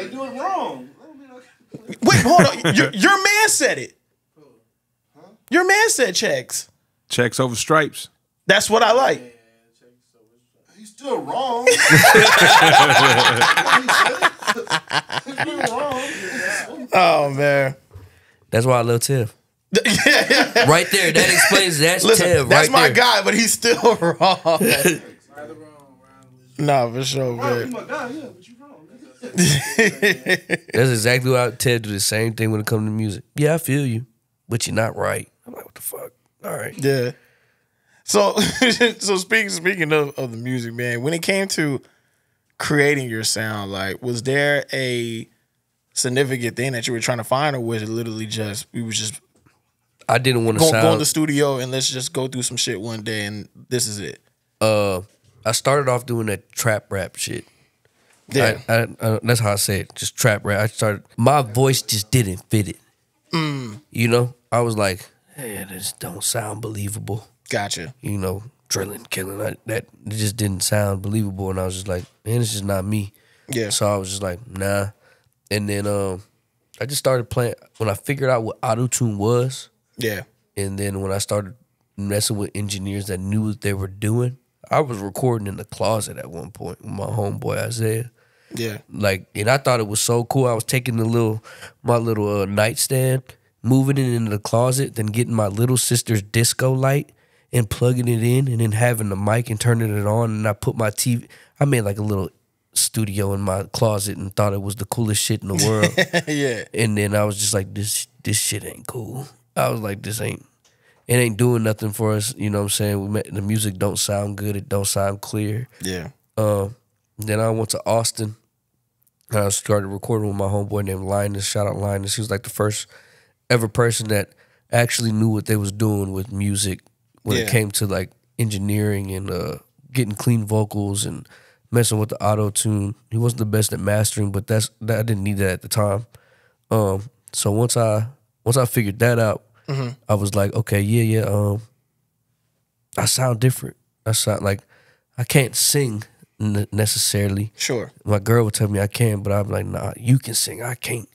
And they do it wrong. I mean, okay. Wait, hold on. Your, [LAUGHS] your man said it. Your man said checks. Checks over stripes. That's what I like. He's still wrong. He's still wrong. Oh man. That's why I love Tiff. [LAUGHS] right there, that explains that's Listen, Tiff. that's right my there. guy, but he's still [LAUGHS] wrong. nah, for sure, Oh man. [LAUGHS] That's exactly I Ted do the same thing when it comes to music. Yeah, I feel you, but you're not right. I'm like, what the fuck? All right. Yeah. So, [LAUGHS] so speaking speaking of, of the music, man, when it came to creating your sound, like, was there a significant thing that you were trying to find, or was it literally just we was just I didn't want to Go, go in the studio and let's just go through some shit one day and this is it. uh, I started off doing that trap rap shit. Yeah. I, I, I, that's how I say it. Just trap rap. I started. My voice just didn't fit it. Mm, You know, I was like, hey, this don't sound believable. gotcha. You know, drilling, killing. I, that it just didn't sound believable, and I was just like, man, it's just not me. Yeah. So I was just like, nah. And then um, I just started playing. When I figured out what auto tune was, Yeah. and then when I started messing with engineers that knew what they were doing, I was recording in the closet at one point with my homeboy Isaiah. Yeah. Like, and I thought it was so cool. I was taking the little, my little uh, nightstand, moving it into the closet, then getting my little sister's disco light and plugging it in, and then having the mic and turning it on. And I put my TV. I made like a little studio in my closet and thought it was the coolest shit in the world. [LAUGHS] yeah. And then I was just like, this this shit ain't cool. I was like, this ain't it ain't doing nothing for us. You know what I'm saying? We met, the music don't sound good. It don't sound clear. Yeah. Um, then I went to Austin. And I started recording with my homeboy named Linus. Shout out Linus. He was like the first ever person that actually knew what they was doing with music when Yeah. it came to like engineering and uh, getting clean vocals and messing with the auto tune. He wasn't the best at mastering, but that's that I didn't need that at the time. Um, so once I once I figured that out, Mhm. I was like, okay, yeah, yeah. Um, I sound different. I sound like I can't sing necessarily. Sure. My girl would tell me I can, but I'm like, nah, you can sing. I can't.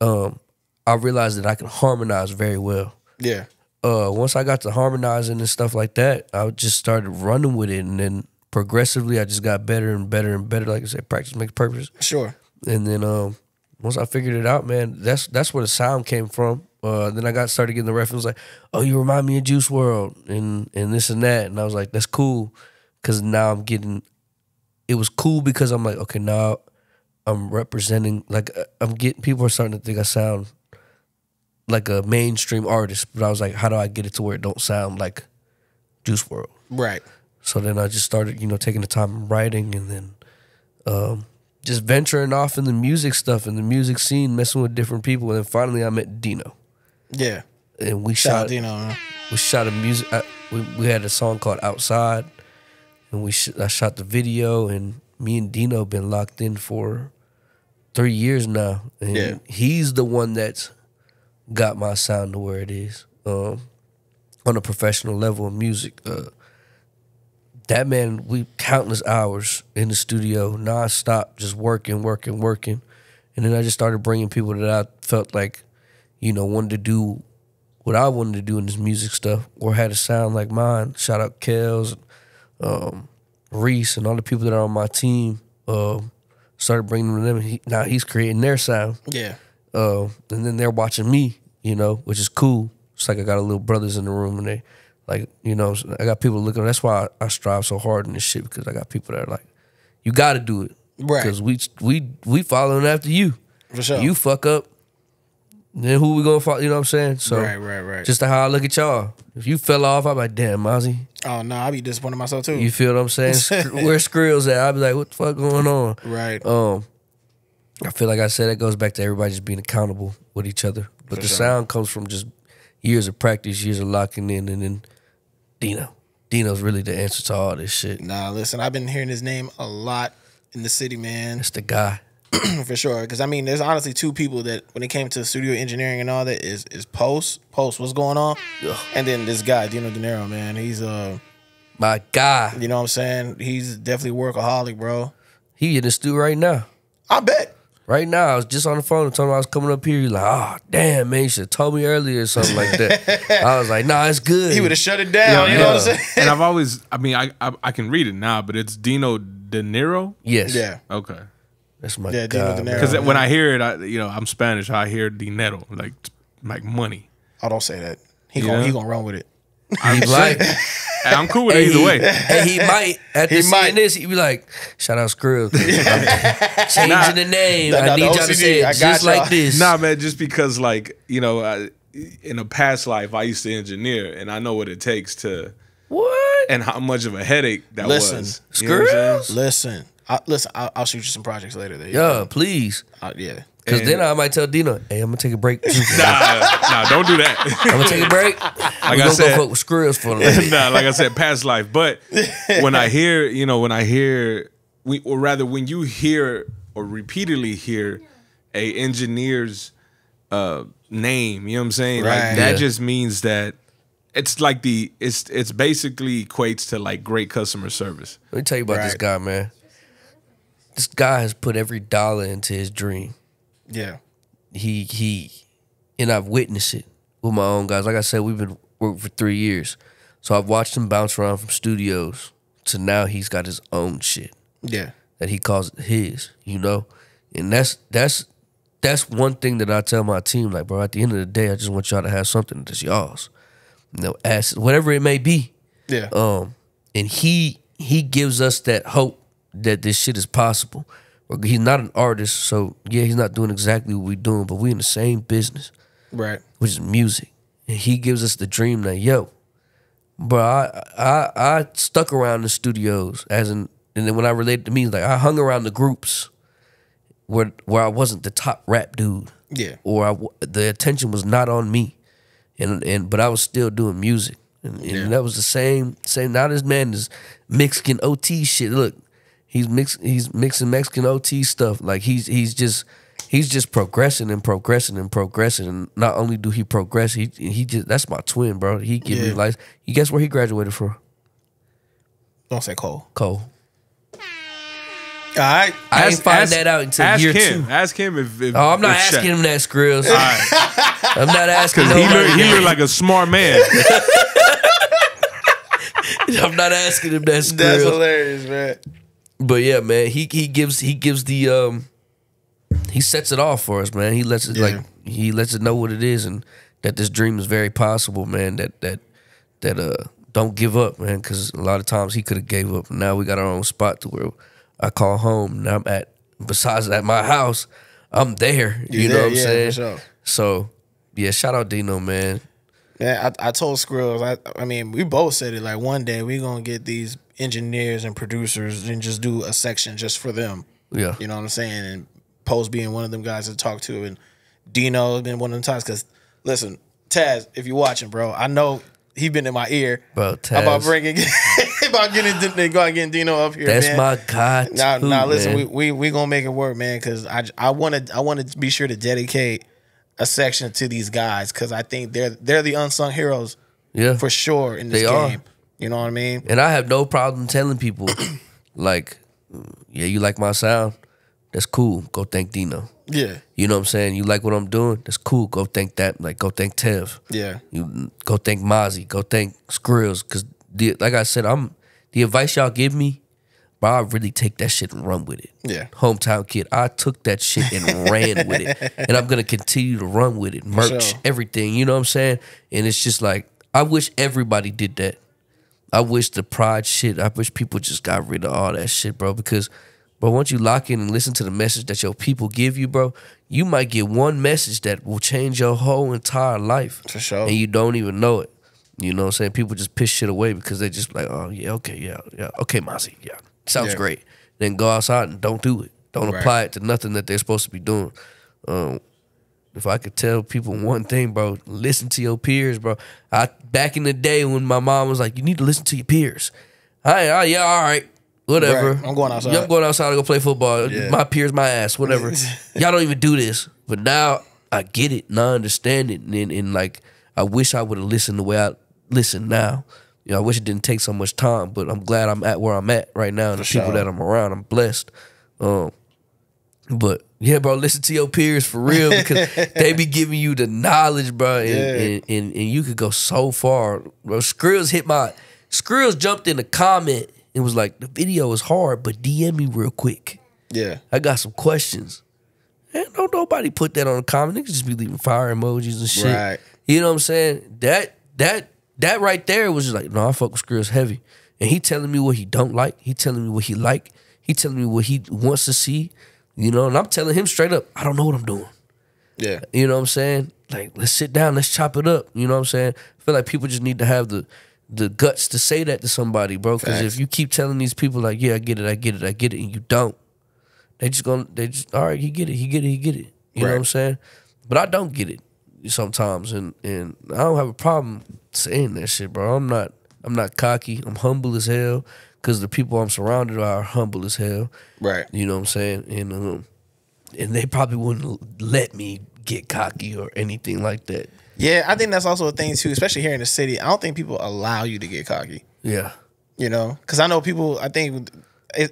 Um, I realized that I can harmonize very well. Yeah. Uh, once I got to harmonizing and stuff like that, I just started running with it, and then progressively, I just got better and better and better. Like I said, practice makes purpose. Sure. And then um, once I figured it out, man, that's that's where the sound came from. Uh, then I got started getting the reference like, "Oh, you remind me of Juice WRLD," and and this and that, and I was like, "That's cool," because now I'm getting. It was cool because I'm like, okay, now I'm representing. Like uh, I'm getting people are starting to think I sound like a mainstream artist, but I was like, how do I get it to where it don't sound like Juice WRLD? Right. So then I just started, you know, taking the time and writing and then um, just venturing off in the music stuff and the music scene, messing with different people. And then finally I met Dino. Yeah. And we Shout shot Dino, man. we shot a music I, we, we had a song called Outside and we sh- I shot the video and me and Dino been locked in for 3 years now. And Yeah. he's the one that's got my sound to where it is. Um, on a professional level of music. Uh, that man, we countless hours in the studio, nonstop, just working, working, working. And then I just started bringing people that I felt like, you know, wanted to do what I wanted to do in this music stuff or had a sound like mine. Shout out Kels, um, Reese, and all the people that are on my team. Um, started bringing them to them. He, now he's creating their sound. Yeah. Uh, and then they're watching me, you know, which is cool. It's like I got a little brothers in the room and they, like, you know, I got people looking. That's why I, I strive so hard in this shit because I got people that are like, you got to do it, Right. Because we we we following after you. For sure. You fuck up, then who we gonna follow? You know what I'm saying? So Right, right, right. Just how I look at y'all. If you fell off, I'm like, damn, Mazi. Oh no, I be disappointed in myself too. You feel what I'm saying? [LAUGHS] Where Skrills at? I'd be like, what the fuck going on? Right. Um, I feel like I said it goes back to everybody just being accountable with each other. But For the sure. sound comes from just years of practice, years of locking in, and then Dino. Dino's really the answer to all this shit. Nah, listen, I've been hearing his name a lot in the city, man. It's the guy. [CLEARS THROAT] for sure. Because I mean, there's honestly two people that when it came to studio engineering and all that is is Post. Post, what's going on? And then this guy, Dino De Niro, man. He's uh my guy. You know what I'm saying? He's definitely workaholic, bro. He in the studio right now. I bet. Right now, I was just on the phone and told him I was coming up here. He's like, oh, damn, man, you should have told me earlier or something like that. [LAUGHS] I was like, nah, it's good. He would have shut it down. you know what I'm saying? and I've always, I mean, I, I I can read it now, but it's Dino De Niro. Yes. Yeah. Okay. That's my Yeah, Dino guy. De man. Niro. Because when I hear it, I you know I'm Spanish. I hear dinero, like like money. I don't say that. He You gonna he gonna run with it. He might. And I'm cool with it either he- way. Hey, he might. After He seeing might. this, he be like, shout out Skrill. [LAUGHS] Changing Nah. the name. Nah, nah, I need y'all to say it just y'all. like this. Nah, man, just because like you know, I, in a past life, I used to engineer, and I know what it takes to What? and how much of a headache that Listen, was. You know what I'm saying? Listen, I, listen, I'll, I'll shoot you some projects later. That you Yeah, please. Uh, yeah. Because then I might tell Dino, hey, I'm gonna take a break. too. [LAUGHS] Nah, nah, don't do that. [LAUGHS] I'm gonna take a break. Like we I gonna said- go fuck with Skrills for a little. [LAUGHS] nah, like I said, past life. But when I hear, you know, when I hear, we, or rather, when you hear or repeatedly hear a engineer's uh, name, you know what I'm saying? Right. Like that Yeah. just means that it's like the it's it's basically equates to like great customer service. Let me tell you about this guy, man. This guy has put every dollar into his dream. Yeah. He he, and I've witnessed it with my own guys. Like I said, we've been working for three years, so I've watched him bounce around from studios to now he's got his own shit Yeah. that he calls his. You know, and that's that's that's one thing that I tell my team. Like, bro, at the end of the day, I just want y'all to have something that's y'all's. You know, as whatever it may be. Yeah. Um, and he he gives us that hope that this shit is possible. He's not an artist, so yeah, he's not doing exactly what we're doing, but we in the same business, right. which is music. And he gives us the dream that yo, bro, I I I stuck around the studios as in, and then when I related to me, like I hung around the groups where where I wasn't the top rap dude Yeah. or I the attention was not on me, and and but I was still doing music, and, and Yeah. that was the same same. Now this man is Mexican OT shit. Look, he's mix he's mixing Mexican OT stuff. Like he's he's just he's just progressing and progressing and progressing. And not only do he progress, he he just that's my twin, bro. He give me Yeah. life. You guess where he graduated from? Don't say Cole. Cole. All right. I didn't find that out until ask year him. two. Ask him if. if Oh, I'm not if Shaq- asking him that, Skrills. All right, [LAUGHS] I'm not asking. because he nobody look, he look like a smart man. [LAUGHS] [LAUGHS] I'm not asking him that, That's hilarious, man. But yeah, man, he he gives he gives the um he sets it off for us, man. He lets it Yeah. like he lets it know what it is and that this dream is very possible, man. That that that uh don't give up, man, because a lot of times he could have gave up. Now we got our own spot to where I call home. Now I'm at besides at my house, I'm there. You You know there, what I'm yeah, saying? sure. So yeah, shout out Dino, man. Yeah, I, I told Skrills. I, I mean, we both said it. Like one day we gonna get these engineers and producers and just do a section just for them. Yeah. You know what I'm saying? And Post being one of them guys to talk to, and Dino has been one of them times. Cause listen, Taz, if you're watching, bro, I know he been in my ear Bro, about bringing [LAUGHS] about getting going getting Dino up here. That's man. my god. Now, listen, man. we, we we gonna make it work, man. Because I I want to I want to be sure to dedicate a section to these guys because I think they're they're the unsung heroes yeah. for sure in this They are. You know what I mean? And I have no problem telling people, [CLEARS THROAT] like, yeah, you like my sound? That's cool. Go thank Dino. Yeah, You know what I'm saying? You like what I'm doing? That's cool. Go thank that. Like, go thank Tev. yeah, You go thank Mazi. Go thank Skrills. Cause the, like I said, I'm the advice y'all give me, but I really take that shit and run with it. yeah. Hometown kid, I took that shit and ran with it. [LAUGHS] And I'm gonna continue to run with it. Merch, sure. everything. You know what I'm saying? And it's just like I wish everybody did that. I wish the pride shit, I wish people just got rid of all that shit, bro. Because but once you lock in and listen to the message that your people give you, bro, you might get one message that will change your whole entire life. For sure. And you don't even know it. You know what I'm saying? People just piss shit away because they just like, oh yeah, okay, yeah, yeah, okay, Mazi, yeah. Sounds Yeah. great. Then go outside and don't do it. Don't Right. apply it to nothing that they're supposed to be doing. Um, if I could tell people one thing, bro, listen to your peers, bro. I back in the day when my mom was like, "You need to listen to your peers." I, I yeah, all right, whatever. Right. I'm going outside. Yeah, I'm going outside to go play football. Yeah. My peers, my ass, whatever. [LAUGHS] Y'all don't even do this, but now I get it and I understand it, and, and, and like I wish I would have listened the way I listen now. You know, I wish it didn't take so much time, but I'm glad I'm at where I'm at right now, and the people that I'm around, I'm blessed. Um, but yeah, bro, listen to your peers for real because [LAUGHS] they be giving you the knowledge, bro, and, Yeah. and, and, and you could go so far. Bro, Skrills hit my Skrills jumped in the comment and was like, "The video is hard, but DM me real quick. Yeah, I got some questions." And don't nobody put that on the comment. Niggas just be leaving fire emojis and shit. Right. You know what I'm saying? That that that right there was just like, no, I fuck with Skrills heavy. And he telling me what he don't like. He telling me what he like. He telling me what he wants to see. You know, and I'm telling him straight up, I don't know what I'm doing. yeah, You know what I'm saying? Like, let's sit down, let's chop it up. You know what I'm saying? I feel like people just need to have the the guts to say that to somebody, bro. Because if you keep telling these people like, "Yeah, I get it, I get it, I get it," and you don't, they just gonna they just all right, he get it, he get it, he get it. You know what I'm saying? But I don't get it sometimes, and and I don't have a problem saying that shit, bro. I'm not I'm not cocky. I'm humble as hell because the people I'm surrounded by are humble as hell. Right. You know what I'm saying? And um, and they probably wouldn't let me get cocky or anything like that. Yeah, I think that's also a thing too, especially here in the city. I don't think people allow you to get cocky. Yeah. You know, because I know people. I think,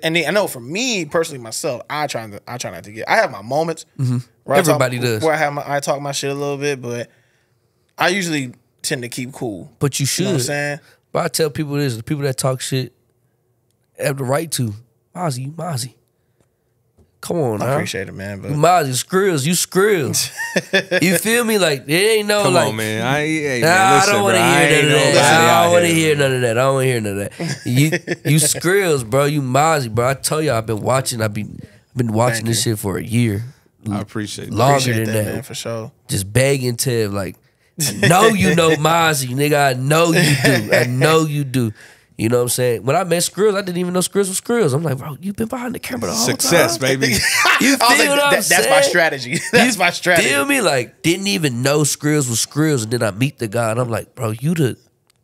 and they, I know for me personally, myself, I try to, I try not to get. I have my moments. Mhm. where I talk- Everybody does. Where I have my, I talk my shit a little bit, but I usually tend to keep cool. But you should. You know what I'm saying? But I tell people this: the people that talk shit have the right to. Mazi, you Mazi. Come on, I now. appreciate it, man. But You Mazi, skrills, you skrills. [LAUGHS] you feel me? Like it ain't no Come like. on, man. I, hey, Nah, man, listen, I don't want to bro. I hear ain't none of nobody that. I out don't want to here. hear none of that. I don't want to hear none of that. You, you [LAUGHS] skrills, bro. You Mazi, bro. I tell you, I've been watching. I've been, I've been watching Thank this shit for a year. I appreciate it. Longer appreciate than that, that, man, for sure. Just begging Tev, like, I know you know [LAUGHS] Mazi, nigga. I know you do. I know you do. You know what I'm saying? When I met Skrills, I didn't even know Skrills was Skrills. I'm like, bro, you've been behind the camera the whole Success, time. baby. [LAUGHS] You [LAUGHS] I feel was like, what I'm that's saying? my strategy. [LAUGHS] That's my strategy. Feel me? Like, didn't even know Skrills was Skrills, and then I meet the guy, and I'm like, bro, you the,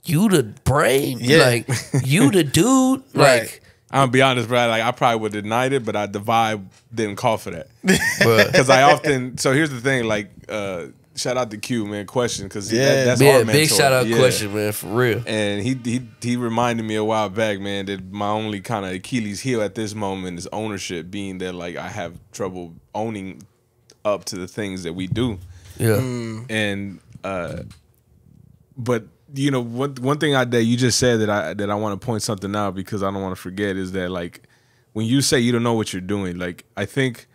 you the brain, Yeah. like, you the dude, Right. like, I'm gonna be honest, bro. Like I probably would have denied it, but I the vibe didn't call for that. Because I often. So here's the thing. Like, uh, shout out to Q, man. Question, because Yeah. that, that's yeah, our mentor. big shout out Yeah. question, man, for real. And he he he reminded me a while back, man, that my only kind of Achilles heel at this moment is ownership, being that like I have trouble owning up to the things that we do. Yeah, and uh but you know one one thing I that you just said that I that I want to point something out because I don't want to forget is that like when you say you don't know what you're doing like I think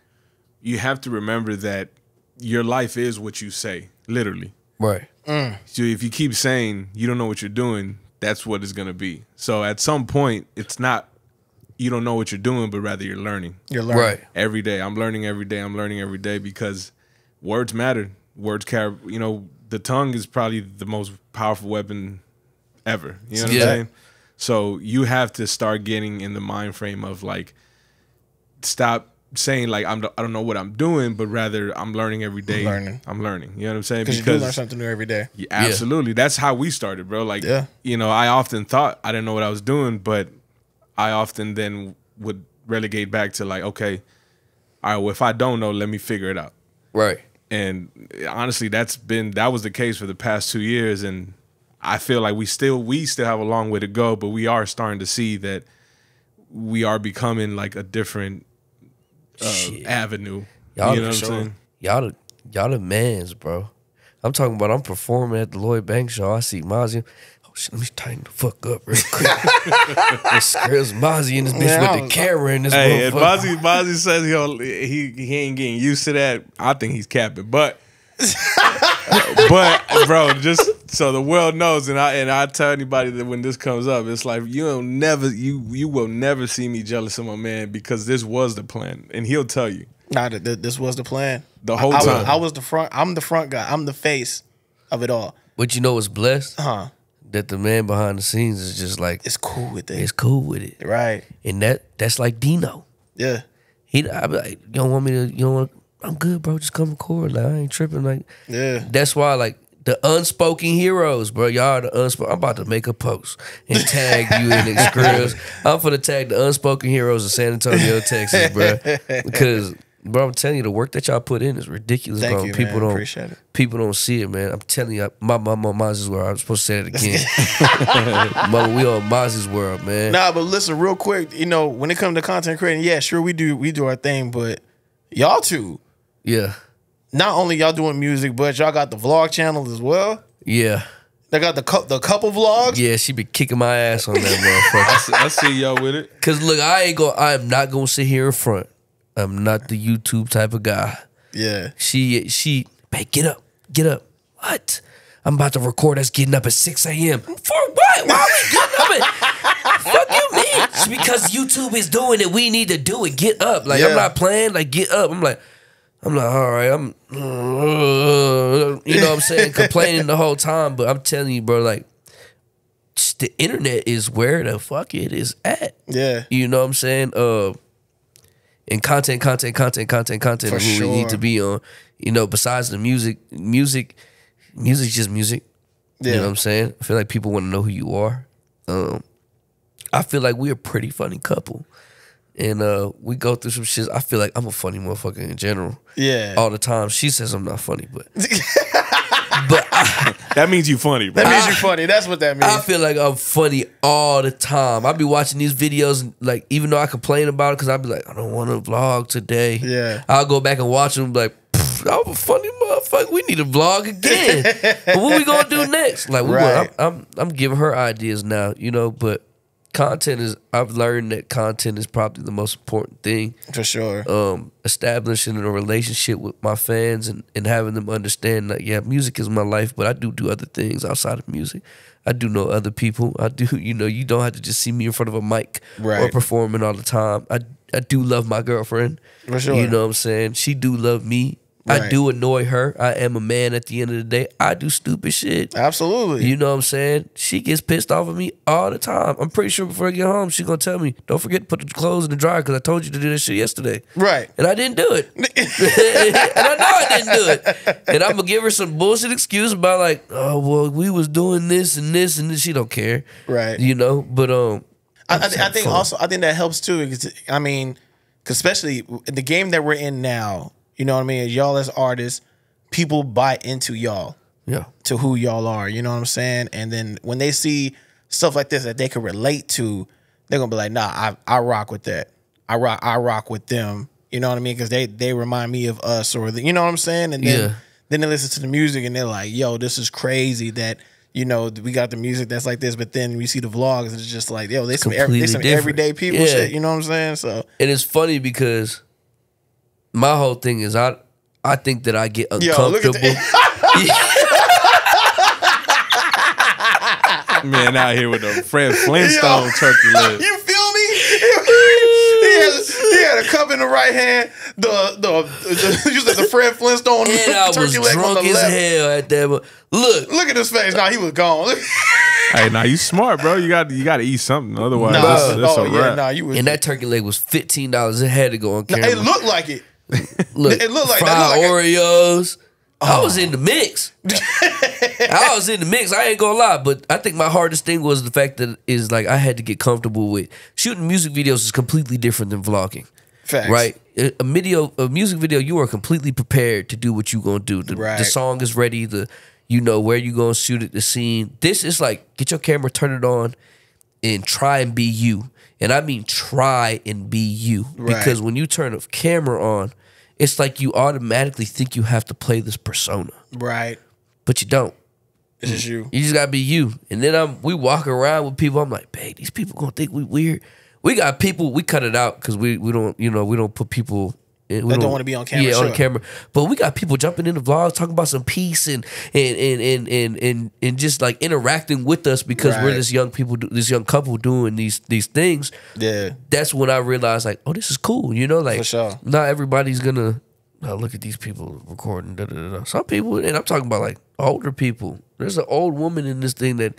you have to remember that your life is what you say literally right. Mm. so if you keep saying you don't know what you're doing that's what it's going to be so at some point it's not you don't know what you're doing but rather you're learning You're learning. Right. every day. I'm learning every day. I'm learning every day because words matter. Words carry. You know, the tongue is probably the most powerful weapon ever. You know what Yeah. I'm saying? So you have to start getting in the mind frame of like, stop saying like I'm. I don't know what I'm doing, but rather I'm learning every day. learning. I'm learning. You know what I'm saying? Because you do learn something new every day. Yeah, absolutely. That's how we started, bro. Like, Yeah. you know, I often thought I didn't know what I was doing, but I often then would relegate back to like, okay, all right, well, if I don't know, let me figure it out. Right. And honestly, that's been that was the case for the past two years, and I feel like we still we still have a long way to go, but we are starting to see that we are becoming like a different uh, avenue. Y'all you know the- what I'm saying? Y'all the y'all the mans, bro. I'm talking about I'm performing at the Lloyd Bank show. I see Mazi. Oh shit, let me tighten the fuck up real quick. [LAUGHS] this girl's Mazi in this bitch Man, with the camera in this Hey, and motherfucker. Mazi, Mazi says he'll, he he ain't getting used to that. I think he's capping, but [LAUGHS] but bro, just so the world knows, and I and I tell anybody that when this comes up, it's like you will never you you will never see me jealous of my man because this was the plan, and he'll tell you Nah, th- th- this was the plan. the whole I, was, time. I was the front. I'm the front guy. I'm the face of it all. But you know what's blessed? Huh? That the man behind the scenes is just like It's cool with it. it's cool with it. right. And that that's like Dino. Yeah. He I be like, you don't want me to you don't want I'm good, bro. Just come record. Like I ain't tripping. Like Yeah. That's why, like, the unspoken heroes, bro. Y'all are the unspoken. I'm about to make a post and tag you in the scripts. [LAUGHS] I'm gonna tag the unspoken heroes of San Antonio, Texas, bro. [LAUGHS] Because, bro, I'm telling you, the work that y'all put in is ridiculous, Thank bro. you, people man. don't Appreciate it. people don't see it, man. I'm telling you, my mama on Mazi's world. I'm supposed to say that again. [LAUGHS] mama, we on Mazi's world, man. Nah, but listen, real quick. You know, when it comes to content creating, yeah, sure we do we do our thing, but y'all two, Yeah, not only y'all doing music, but y'all got the vlog channel as well. yeah, They got the cou- the couple vlogs. yeah. She been kicking my ass on that I, motherfucker. see, I see y'all with it. Cause look, I ain't go. I am not gonna sit here in front. I'm not the YouTube type of guy. Yeah. She she hey, get up. Get up. What? I'm about to record us getting up at 6 a.m. For what? Why are we getting up at [LAUGHS] fuck you mean? It's because YouTube is doing it. We need to do it. Get up. Like Yeah. I'm not playing. Like get up. I'm like, I'm like, all right, I'm you know what I'm saying? Complaining the whole time, but I'm telling you, bro, like the internet is where the fuck it is at. Yeah. You know what I'm saying? Uh and content, content, content, content, content For is what we need to be on. You know, besides the music, music, music's just music. You Yeah. know what I'm saying? I feel like people want to know who you are. Um, I feel like we're a pretty funny couple. And uh, we go through some shit. I feel like I'm a funny motherfucker in general. Yeah. All the time. She says I'm not funny, but [LAUGHS] but [LAUGHS] That means you funny, bro. That means you're funny. That's what that means. I feel like I'm funny all the time. I be watching these videos, and like even though I complain about it, because I be like, I don't want to vlog today. Yeah. I'll go back and watch them. Like, I'm a funny motherfucker. We need to vlog again. [LAUGHS] but what we gonna do next? Like, we Right. want, I'm, I'm I'm giving her ideas now, you know. But content is. I've learned that content is probably the most important thing For sure. um, establishing a relationship with my fans and, and having them understand that yeah, music is my life, but I do do other things outside of music. I do know other people. I do, [LAUGHS] you know, you don't have to just see me in front of a mic or performing all the time. I I do love my girlfriend. For sure. You know what I'm saying? She do love me. I do annoy her. I am a man at the end of the day. I do stupid shit. Absolutely. You know what I'm saying? She gets pissed off at me all the time. I'm pretty sure before I get home, she's gonna tell me, "Don't forget to put the clothes in the dryer because I told you to do this shit yesterday." Right. And I didn't do it. [LAUGHS] [LAUGHS] and I know I didn't do it. And I'm gonna give her some bullshit excuse about like, "Oh well, we was doing this and this and this." She don't care, Right. You know. But um, I, I, I think fun. also I think that helps too. Because I mean, 'cause especially the game that we're in now, you know what I mean. Y'all as artists, people buy into y'all yeah, to who y'all are. You know what I'm saying? And then when they see stuff like this that they can relate to, they're gonna be like, "Nah, I I rock with that. I rock I rock with them." You know what I mean? Because they they remind me of us, or the, you know what I'm saying? And then Yeah. then they listen to the music and they're like, "Yo, this is crazy that." You know, we got the music that's like this, but then we see the vlogs and it's just like, yo, they some, every, they some different. everyday people Yeah. shit. You know what I'm saying? So and it's funny because my whole thing is I I think that I get Yo, look at uncomfortable. [LAUGHS] Man out here with the Fred Flintstone turkey [LAUGHS] leg. You feel me? [LAUGHS] he, had, he had a cup in the right hand, the the, the you said the Fred Flintstone and I was turkey leg on drunk the as left. hell at that. But look, Look at his face. Now he was gone. Hey, now you smart, bro. You got you got to eat something, otherwise Nah, that's, that's oh a yeah, nah, you was. and that turkey leg was fifteen dollars. It had to go on camera. it looked like it. Look, it looked like- fried looked like Oreos. I oh. was in the mix. [LAUGHS] I was in the mix. I ain't gonna lie, but I think my hardest thing was the fact that is like I had to get comfortable with shooting music videos is completely different than vlogging. Facts. Right, a a video, a music video, you are completely prepared to do what you gonna do. The, Right. the song is ready. The you know where you gonna shoot it. The scene. This is like get your camera, turn it on, and try and be you. And I mean try and be you Right. because when you turn a camera on, it's like you automatically think you have to play this persona, Right. but you don't. This is you. You just gotta be you. And then I'm we walk around with people. I'm like, babe, these people gonna think we weird. We got people. We cut it out because we we don't you know we don't put people. We That don't wanna be on camera, Yeah, on camera. But we got people jumping in the vlogs talking about some peace and and and and and and, and just like interacting with us because we're this young people, this young couple doing these these things. Yeah. That's when I realized like, oh, this is cool. You know, like sure. not everybody's gonna oh, look at these people recording. Da, da, da. Some people, and I'm talking about like older people. There's an old woman in this thing that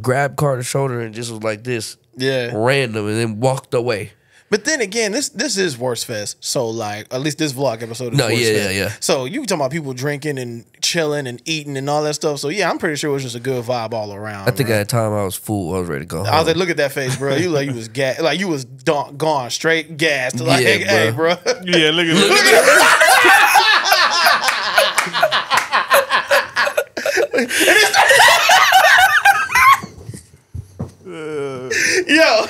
grabbed Carter's shoulder and just was like this, Yeah. random, and then walked away. But then again, this this is Wurstfest. So like at least this vlog episode is No, Worst yeah, Fest. yeah, yeah. So you talking about people drinking and chilling and eating and all that stuff. So yeah, I'm pretty sure it was just a good vibe all around. I think bro. at the time I was full. I was ready to go. Home. I was like, look at that face, bro. You like you was ga- like you was don- gone straight gassed. [LAUGHS] Like, Yeah, hey, bro. Yeah, look at [LAUGHS] that. Yo,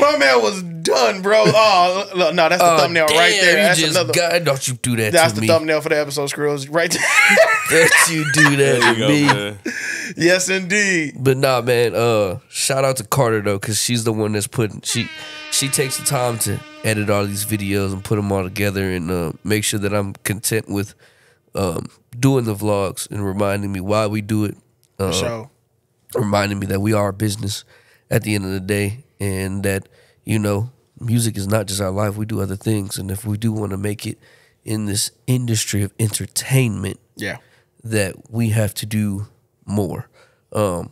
my man was done, bro. Oh look, no, that's the Oh, thumbnail right there. You That's just another. got, don't you do that That's the me? thumbnail for the episode, Screws. Right there. [LAUGHS] Don't you do that There to you me? man. yes, indeed. But nah, man. Uh, shout out to Carter though, cause she's the one that's putting she she takes the time to edit all these videos and put them all together and uh, make sure that I'm content with um, doing the vlogs and reminding me why we do it. Uh, For sure. reminding me that we are a business at the end of the day and that you know music is not just our life we do other things and if we do want to make it in this industry of entertainment Yeah. that we have to do more um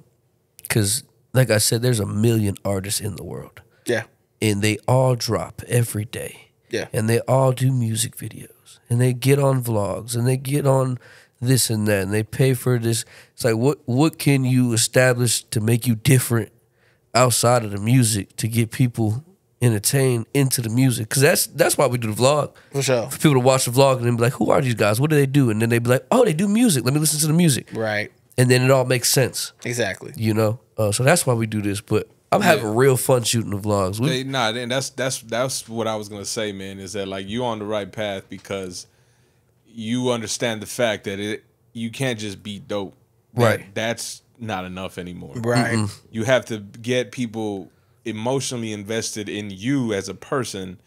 Because, like I said, there's a million artists in the world, Yeah. and they all drop every day. Yeah. and they all do music videos and they get on vlogs and they get on this and that and they pay for this it's like what what can you establish to make you different outside of the music to get people entertained into the music because that's that's why we do the vlog For sure. for people to watch the vlog and then be like who are these guys what do they do and then they be like oh they do music let me listen to the music Right. and then it all makes sense Exactly. you know uh, so that's why we do this but i'm having real fun shooting the vlogs we, They, nah, then that's that's that's what I was gonna say, man. Is that like you on the right path because you understand the fact that it you can't just be dope. That- Right. that's not enough anymore. Right. You have to get people emotionally invested in you as a person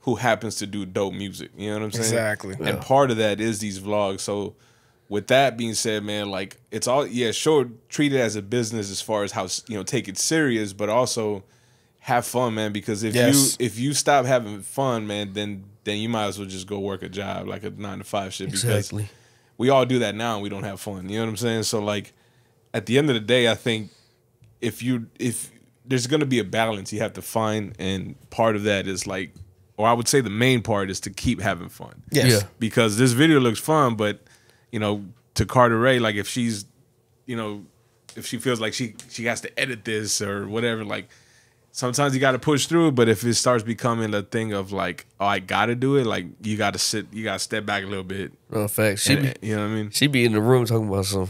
who happens to do dope music. You know what I'm saying? Exactly. And part of that is these vlogs. So with that being said, man, like it's all yeah, sure, treat it as a business as far as how you know take it serious, but also have fun, man. Because if Yes. you if you stop having fun, man, then then you might as well just go work a job like a nine to five shit. Because Exactly. we all do that now and we don't have fun. You know what I'm saying? So like at the end of the day, I think if you if there's gonna be a balance you have to find and part of that is like or I would say the main part is to keep having fun. Yes. Yeah. Because this video looks fun, but you know, to Carter Ray, like if she's you know, if she feels like she she has to edit this or whatever, like sometimes you got to push through. But if it starts becoming a thing of like, oh, I got to do it, like you got to sit, you got to step back a little bit. no fact she be, you know what I mean? she be in the room talking about some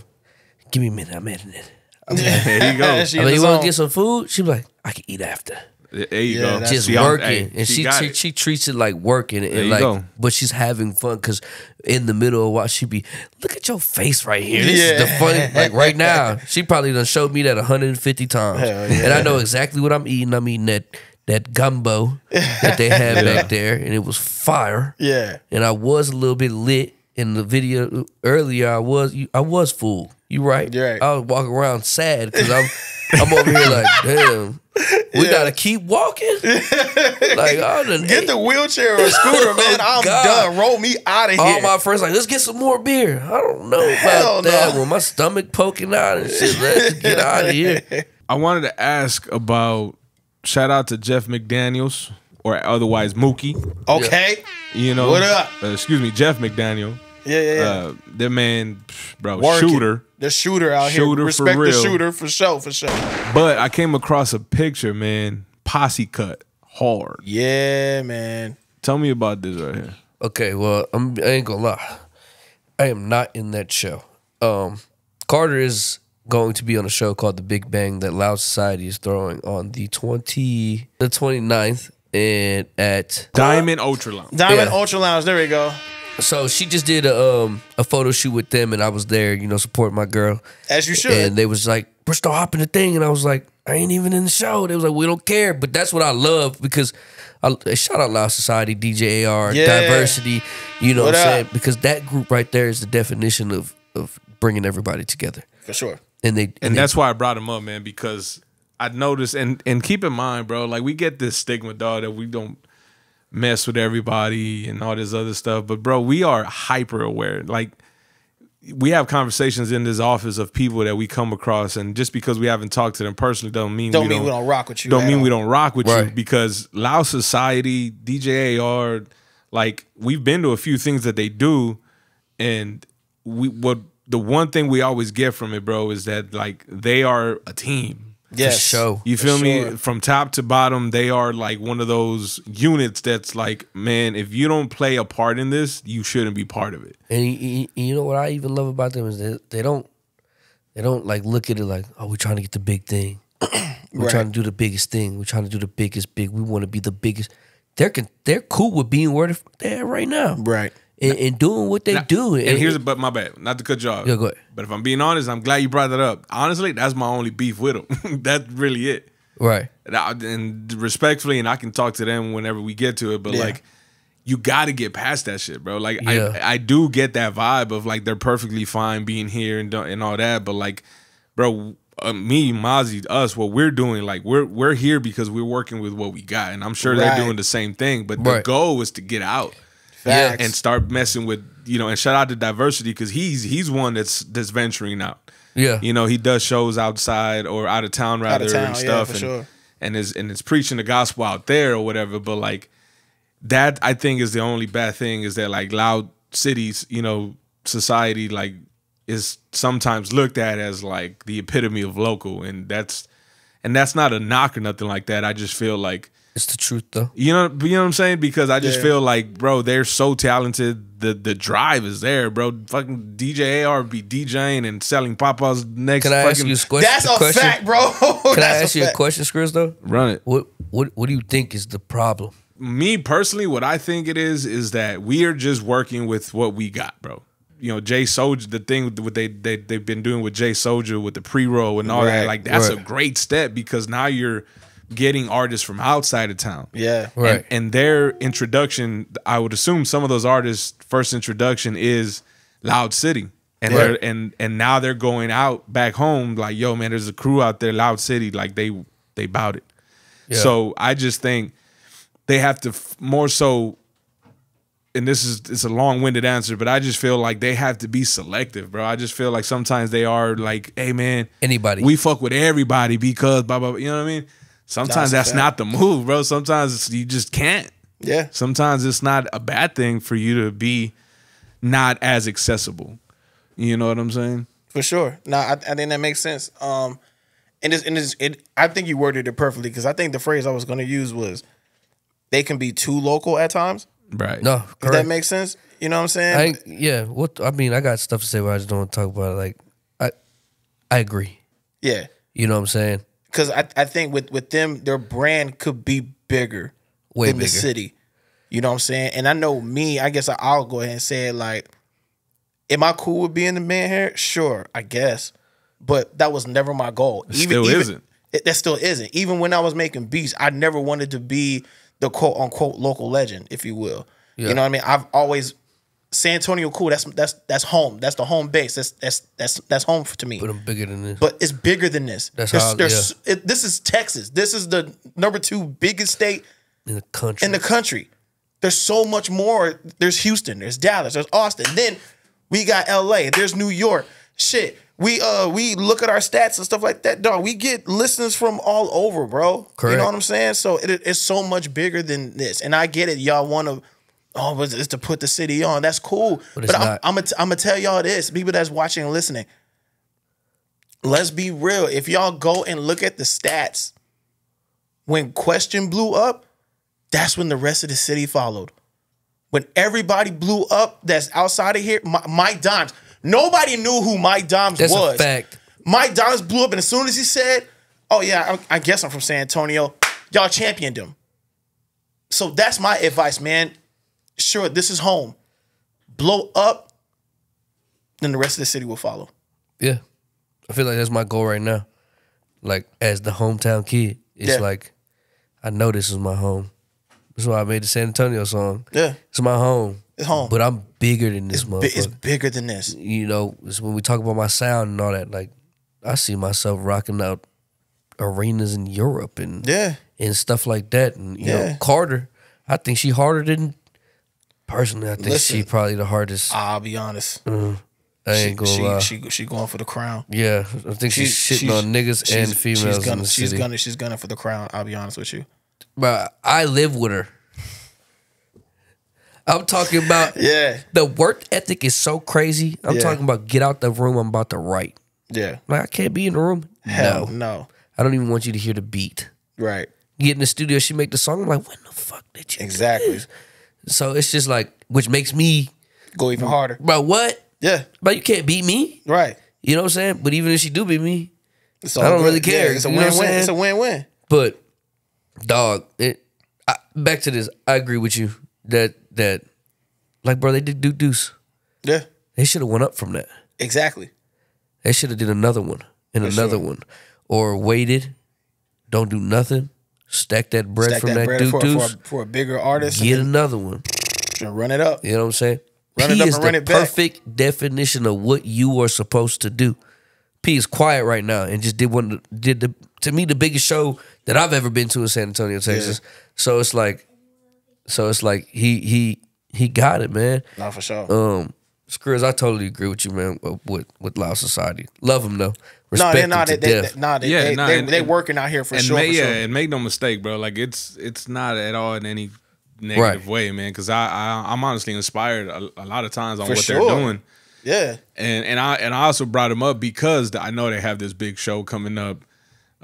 give me a minute i'm editing it There you go. [LAUGHS] She I in mean, the you want zone. to get some food? She be like, I can eat after. There you Yeah, go. that's- Just See, I'm- working, hey, and she got she, it. she treats it like working, and you like, go. but she's having fun because in the middle of what she be, look at your face right here. This is the Yeah. funny, [LAUGHS] like right now. She probably done showed me that 150 times, Hell yeah. and I know exactly what I'm eating. I'm eating that that gumbo that they had [LAUGHS] back there, and it was fire. Yeah. and I was a little bit lit in the video earlier. I was I was full. You right? You're right. I was walking around sad because I'm I'm over here like, [LAUGHS] damn, we gotta keep walking. [LAUGHS] like, I done Get the wheelchair or [LAUGHS] scooter, oh, man. Oh, I'm God. done. Roll me out of here. all here. my friends like, let's get some more beer. I don't know about Hell that no. one. My stomach poking out and shit. Let's get out of here. I wanted to ask about shout out to Jeff McDaniels or otherwise Mookie. okay. You know What up? Uh, excuse me, Jeff McDaniel. Yeah, yeah, yeah. Uh, that man, bro, Working. shooter. The shooter out Shooter here. for Respect the real. shooter for sure, for sure. But I came across a picture, man, posse cut hard. Yeah, man. Tell me about this right here. Okay, well, I'm, I ain't gonna lie. I am not in that show. Um, Carter is going to be on a show called The Big Bang that Loud Society is throwing on the 20, the 29th and at Diamond Ultra Lounge. Diamond Yeah. Ultra Lounge. There we go. so she just did a um a photo shoot with them and I was there, you know, supporting my girl. As you should. And they was like, Bristow hop in the thing. And I was like, I ain't even in the show. They was like, we don't care. But that's what I love because I shout out Loud Society, DJ AR, Yeah. diversity, you know What what, I'm saying? Because that group right there is the definition of of bringing everybody together. for sure. And they And they- that's why I brought him up, man, because I noticed and and keep in mind, bro, like we get this stigma, dog, that we don't mess with everybody and all this other stuff. But bro, we are hyper aware. Like we have conversations in this office of people that we come across, and just because we haven't talked to them personally, don't mean Don't we mean don't we don't rock with you. don't at mean we don't rock with you because Loud Society, DJ AR, like we've been to a few things that they do, and we what the one thing we always get from it, bro, is that like they are a team. Yes. show. You feel me? sure. From top to bottom, they are like one of those units that's like, man, if you don't play a part in this, you shouldn't be part of it. and you, you- you know what I even love about them is they, they don't they don't like look at it like, oh, we're trying to get the big thing. [CLEARS THROAT] we're Right. trying to do the biggest thing. We're trying to do the biggest big. We want to be the biggest. They're they're cool with being where they're at right now. Right. And, and doing what they Now- do. And here's, but my bad, not to cut you off. Yeah, go ahead. But if I'm being honest, I'm glad you brought that up. Honestly, that's my only beef with them. [LAUGHS] that's really it. right. And, I, and respectfully, and I can talk to them whenever we get to it. But Yeah. like, you got to get past that shit, bro. Like, Yeah. I I do get that vibe of like they're perfectly fine being here and and all that. But like, bro, uh, me, Mazi, us, what we're doing, like we're we're here because we're working with what we got, and I'm sure Right. they're doing the same thing. But the Right. goal is to get out Facts. and start messing with you know, and shout out to diversity because he's he's one that's that's venturing out. Yeah. You know, he does shows outside or out of town rather town, and yeah, stuff, for and sure. and is and is preaching the gospel out there or whatever. But like that, I think is the only bad thing is that like loud cities, you know, society like is sometimes looked at as like the epitome of local, and that's and that's not a knock or nothing like that. I just feel like It's the truth though. you know, you know what I'm saying? Because I just Yeah. feel like, bro, they're so talented. The the drive is there, bro. Fucking DJ AR be DJing and selling Papa's next. Can I ask you a question? That's a question? fact, bro. Can I [LAUGHS] That's ask you a question, Chris? though? Run it. What what what do you think is the problem? Me personally, what I think it is is that we are just working with what we got, bro. You know, Jay Soldier, the thing with what they they they've been doing with Jay Soldier with the pre roll and all that, like that's a great step because now you're getting artists from outside of town. Yeah. Right. And, and their introduction, I would assume some of those artists' first introduction is Loud City. And Right. they're and and now they're going out back home like, yo, man, there's a crew out there, Loud City, like they they bout it. Yeah. So I just think they have to f- more so and this is it's a long-winded answer, but I just feel like they have to be selective, bro. I just feel like sometimes they are like, hey man, Anybody. we fuck with everybody because blah blah. blah. You know what I mean? Sometimes That's that's not the move, bro. Sometimes it's, you just can't. Yeah. Sometimes it's not a bad thing for you to be not as accessible. You know what I'm saying? For sure. No, I, I think that makes sense. Um, and it's, and it's, it, I think you worded it perfectly because I think the phrase I was going to use was they can be too local at times. Right. No, If correct. that makes sense. You know what I'm saying? I yeah. What I mean, I got stuff to say, but I just don't want to talk about it. Like, I I agree. yeah. You know what I'm saying? Because I, I think with, with them, their brand could be bigger Way than the city. You know what I'm saying? And I know me, I guess I'll go ahead and say it like, am I cool with being the man here? Sure, I guess. But that was never my goal. It still isn't. It, that still isn't. Even when I was making beats, I never wanted to be the quote unquote local legend, if you will. Yeah. You know what I mean? I've always San Antonio, cool. That's that's that's home. That's the home base. That's that's that's that's home to me. But I'm bigger than this. But it's bigger than this. That's There's- how- there's- it- this is Texas. This is the number two biggest state in the country. in the country. There's so much more. There's Houston. There's Dallas. There's Austin. Then we got L.A. There's New York. Shit. We uh we look at our stats and stuff like that. Dog, we get listeners from all over, bro. You know what I'm saying? So it, it's so much bigger than this. And I get it. Y'all want to. Oh, but it's to put the city on. That's cool. But But, I'm. I'm gonna I'm gonna tell y'all this. People that's watching and listening. Let's be real. If y'all go and look at the stats, when Question blew up, that's when the rest of the city followed. When everybody blew up, that's outside of here. Mi- Mike Dimes. Nobody knew who Mike Dimes That's was. a fact. Mike Dimes blew up, and as soon as he said, "Oh yeah, I, I guess I'm from San Antonio," y'all championed him. So that's my advice, man. Sure, this is home. Blow up, then the rest of the city will follow. Yeah. I feel like that's my goal right now. Like as the hometown kid, it's Yeah. like I know this is my home. That's why I made the San Antonio song. Yeah, It's my home. it's home. But I'm bigger than this It's, bi- motherfucker. it's bigger than this. you know, it's when we talk about my sound and all that, like I see myself rocking out arenas in Europe and Yeah, and stuff like that. And you Yeah. know, Carter, I think she harder than personally. I think Listen. she probably the hardest. I'll be honest. Mm-hmm. I ain't gonna she, lie. she, she she going for the crown. yeah, I think she's, shitting on niggas she's- and females She's gonna, in the she's city. gonna she's gonna for the crown. I'll be honest with you. But I live with her. I'm talking about [LAUGHS] Yeah, the work ethic is so crazy. I'm Yeah. talking about get out the room. I'm about to write. yeah. Like I can't be in the room. Hell no, no. I don't even want you to hear the beat. Right. Get in the studio, she make the song. I'm like, when the fuck did you? do Exactly. So it's just like, which makes me, Go even harder. bro, what? Yeah. But you can't beat me. Right. You know what I'm saying? But even if she do beat me, I don't good. really care. Yeah, it's a You know what I'm win-win. It's a win-win. but dog, it. I, back to this. I agree with you that that, like, bro, they did do deuce. Yeah. They should have went up from that. Exactly. They should have did another one and another one, or waited, don't do nothing, stack that bread Stack from that, that, bread for, for, a, for a bigger artist get and, another one. and run it up. You know what I'm saying? Run P it up is and the run it back. perfect definition of what you are supposed to do. P is quiet right now and just did one did the to me the biggest show that I've ever been to in San Antonio, Texas. So it's like so it's like he he he got it, man. Not for sure. Um, Skriz, I totally agree with you, man. With with, with Loud Society, love them though. no, they're not. to They, they, death. they, nah, they, Yeah, they, nah, they, and- they and- working out here for and sure. make, for yeah, sure. and make no mistake, bro. Like it's it's not at all in any negative Right. way, man. Because I, I I'm honestly inspired a, a lot of times on For what sure. they're doing. Yeah. and and I and I also brought them up because I know they have this big show coming up,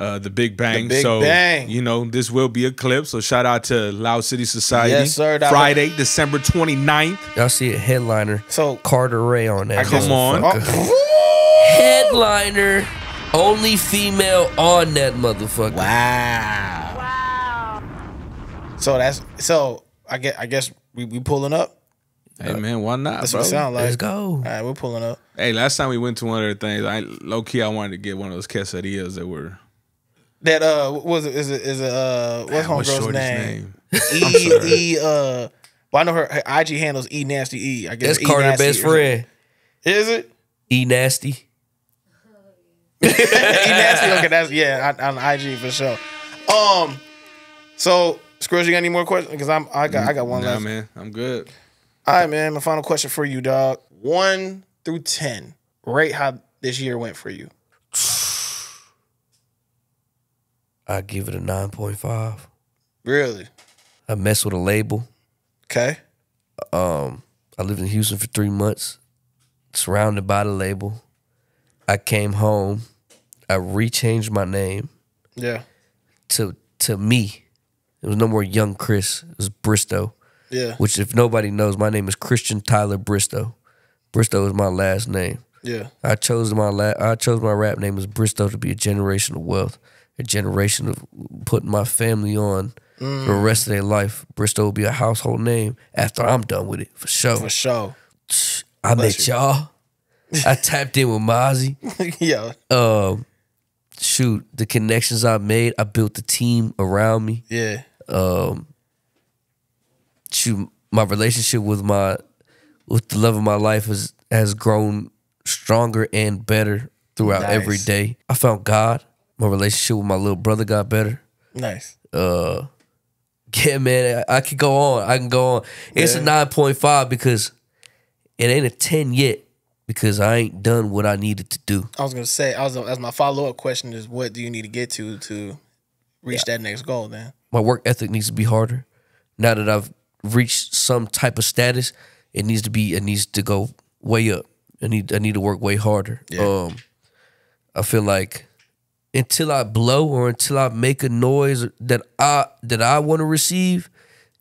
uh, the Big Bang. Big so Bang. you know this will be a clip. So shout out to Loud City Society. Yes, sir. That- Friday, December 29th. Y'all see a headliner. So Carter Ray on that. Come on. motherfucker. [LAUGHS] Headliner. Only female on that motherfucker. Wow. Wow. So that's so. I get. I guess we, we pulling up. Hey man, why not, That's bro? what it sound like. Let's go. All right, we're pulling up. Hey, last time we went to one of the things, I low key I wanted to get one of those quesadillas that were. That uh, what was it? Is it? Is it? Uh, what's What's homegirl's Shorty's name? I'm E. E. Uh, well, I know her, her IG handles E Nasty E. I guess That's E Carter's Nasty best friend. Is it? E Nasty. [LAUGHS] E Nasty. Okay, that's yeah on, on IG for sure. Um, so Scrooge, you got any more questions? Because I'm I got I got one Nah, left. man, I'm good. All right, man. My final question for you, dog. One through ten. Rate how this year went for you. I give it a nine point five. Really? I messed with a label. Okay. Um, I lived in Houston for three months, surrounded by the label. I came home. I rechanged my name Yeah. to to me. It was no more Young Chris. It was Bristow. Yeah. Which, if nobody knows, my name is Christian Tyler Bristow. Bristow is my last name. Yeah. I chose my la- I chose my rap name as Bristow to be a generation of wealth, a generation of putting my family on for the rest of their life. Bristow will be a household name after I'm done with it for sure. For sure. I Bless met y'all. I [LAUGHS] tapped in with Mazi. yeah. Um, shoot, the connections I made, I built the team around me. Yeah. Um, shoot, my relationship with my with the love of my life has has grown stronger and better throughout Nice. every day. I found God. My relationship with my little brother got better. Nice. Uh, yeah, man, I, I could go on. I can go on. It's a nine point five because it ain't a ten yet because I ain't done what I needed to do. I was gonna say, I was as my follow up question is, what do you need to get to to reach that next goal? Then. my work ethic needs to be harder. Now that I've reached some type of status, it needs to be it needs to go way up. I need I need to work way harder. Um I feel like until I blow or until I make a noise that I that I want to receive,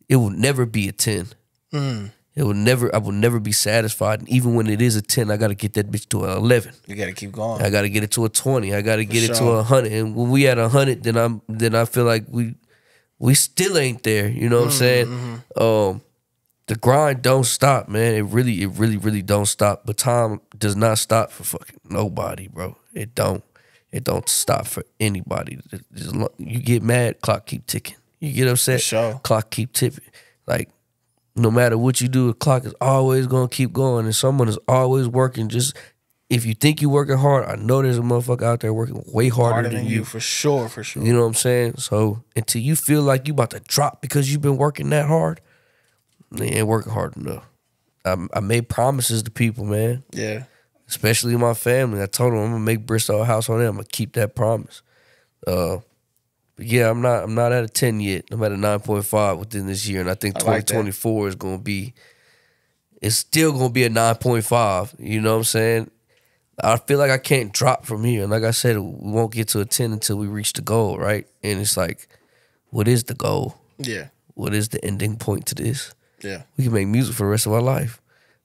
it will never be a 10. Mm. It will never I will never be satisfied. And even when it is a 10, I gotta get that bitch to an 11. You got to keep going. I got to get it to a twenty. I got to get it to a hundred. And when we at a hundred, then I'm then I feel like we we still ain't there. You know what I'm saying? Mm-hmm. Um, the grind don't stop, man. It really, it really, really don't stop. But time does not stop for fucking nobody, bro. It don't. It don't stop for anybody. Just You get mad, clock keep ticking. You get upset, sure. clock keep tipping. Like no matter what you do, the clock is always gonna keep going, and someone is always working. Just if you think you're working hard, I know there's a motherfucker out there working way harder, Harder than, than you for sure. For sure. You know what I'm saying? So until you feel like you about to drop because you've been working that hard, you ain't working hard enough. I, I made promises to people, man, Yeah. Especially my family. I told them I'm gonna make Bristow a house on them. I'm gonna keep that promise. Uh, but yeah, I'm not. I'm not at a ten yet. I'm at a nine point five within this year, and I think I like 2024 is gonna be. It's still gonna be a nine point five. You know what I'm saying? I feel like I can't drop from here. And like I said, we won't get to a ten until we reach the goal, right? And it's like, what is the goal? Yeah. What is the ending point to this? Yeah. We can make music for the rest of our life.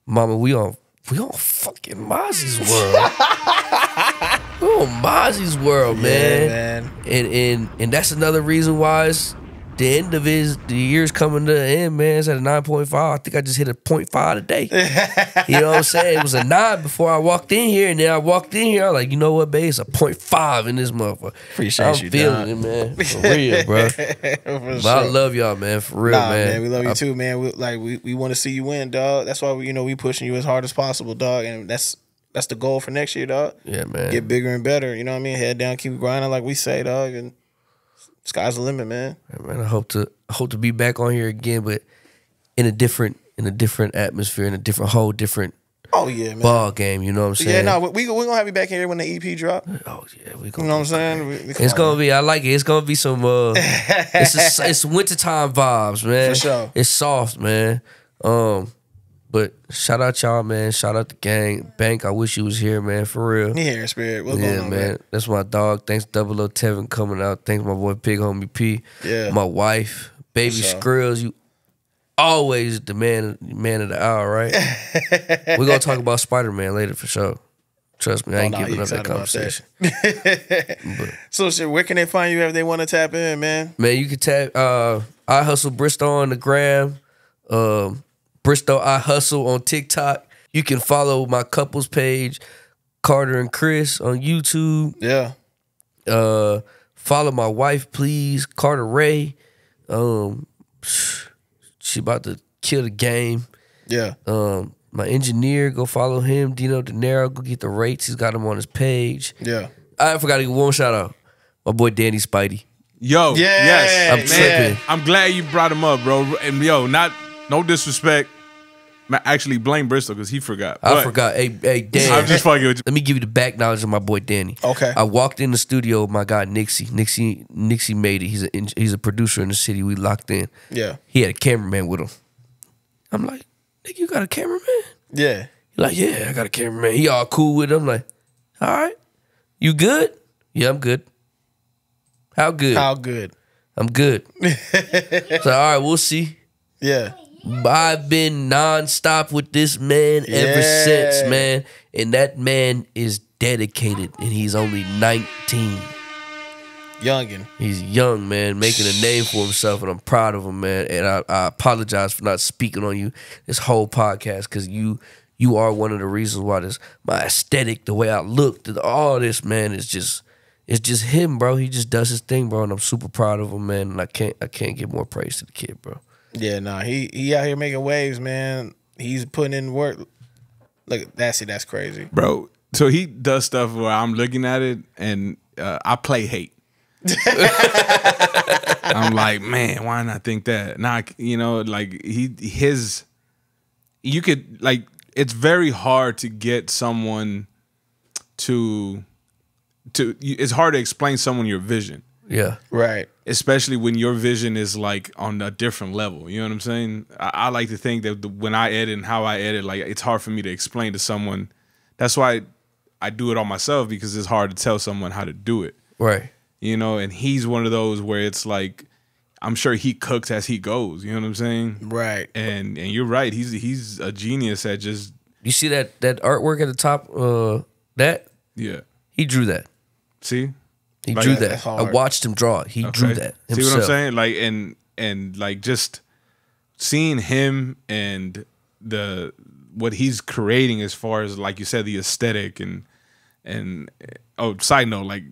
Mama, we on we on fucking Mazi's world. [LAUGHS] we on Mazi's world, man. man. And and and that's another reason why it's the end of his the year's coming to an end, man. It's at a nine point five. I think I just hit a point five today. [LAUGHS] you know what I'm saying? It was a nine before I walked in here, and then I walked in here. I was like, you know what, babe? It's a point five in this motherfucker. Appreciate I'm you, feeling dog. it, man. [LAUGHS] For real, bro. For But I love y'all, man. For real, nah, man. We love you I- too, man. We, like we, we want to see you win, dog. That's why we, you know we pushing you as hard as possible, dog. And that's that's the goal for next year, dog. Yeah, man. Get bigger and better. You know what I mean? Head down, keep grinding, like we say, dog. And sky's the limit, man. man, I hope to I hope to be back on here again, but in a different in a different atmosphere, in a different whole different Oh yeah, man. ball game. You know what I'm saying? yeah, no, we we gonna have you back here when the EP drop. Oh yeah, we You gonna. know what I'm saying? We- we- It's on, gonna be. I like it. It's gonna be some. Uh, it's a, [LAUGHS] it's wintertime vibes, man. For sure. It's soft, man. Um, but shout out y'all, man. Shout out the gang. Bank. I wish you was here, man. For real. Here, spirit. What's yeah, going on, man. man? That's my dog. Thanks, Double O Tevin coming out. Thanks, my boy Pig Homie P. Yeah. My wife, baby sure. Skrills. You always the man, man of the hour, right? [LAUGHS] We're gonna talk about Spider Man later for sure. Trust me, I Oh, ain't nah, giving up that about that. conversation. [LAUGHS] So shit, where can they find you if they want to tap in, man? Man, you can tap uh I Hustle Bristow on the gram. Um Bristow I Hustle on TikTok. You can follow my couples page, Carter and Chris on YouTube. Yeah. Uh follow my wife, please, Carter Ray. Um she about to kill the game. Yeah. Um my engineer, go follow him. Dino De Niro, go get the rates. He's got them on his page. Yeah. I forgot to give one shout out. My boy Danny Spidey. Yo, Yeah, yes, I'm man. tripping. I'm glad you brought him up, bro. And yo, not no disrespect. Ma- Actually, blame Bristow because he forgot. I But forgot. Hey, hey, Dan. I'm just fucking with you. Let me give you the back knowledge of my boy Danny. Okay. I walked in the studio with my guy Nixie. Nixie Nixie made it. He's a he's a producer in the city. We locked in. Yeah. He had a cameraman with him. I'm like, nigga, you got a cameraman? Yeah. He like, yeah, I got a cameraman. He all cool with it. I'm like, all right. You good? Yeah, I'm good. How good? How good? I'm good. [LAUGHS] so all right, we'll see. Yeah. I've been nonstop with this man ever Yeah. since, man. And that man is dedicated and he's only 19. Youngin. He's young, man, making a name for himself, and I'm proud of him, man. And I, I apologize for not speaking on you this whole podcast because you you are one of the reasons why this my aesthetic, the way I look, all this, man, is just it's just him, bro. He just does his thing, bro, and I'm super proud of him, man. And I can't I can't give more praise to the kid, bro. Yeah, nah, he he out here making waves, man. He's putting in work. Look, that's it. That's crazy. bro. So he does stuff where I'm looking at it and uh, I play hate. [LAUGHS] I'm like, man, why not think that? Nah, you know, like he his you could like it's very hard to get someone to to it's hard to explain someone your vision. Yeah. Right. especially when your vision is like on a different level. You know what I'm saying? I, I like to think that the, when I edit and how I edit, like it's hard for me to explain to someone. That's why I do it all myself because it's hard to tell someone how to do it. Right. You know, and he's one of those where it's like I'm sure he cooks as he goes. You know what I'm saying? Right. And and you're right. He's he's a genius at just You see that that artwork at the top? Uh, that yeah. he drew that. See, He Like- drew that. I watched him draw it. He drew Okay. that. See what I'm saying? Like and and like just seeing him and the what he's creating as far as like you said the aesthetic and and oh side note like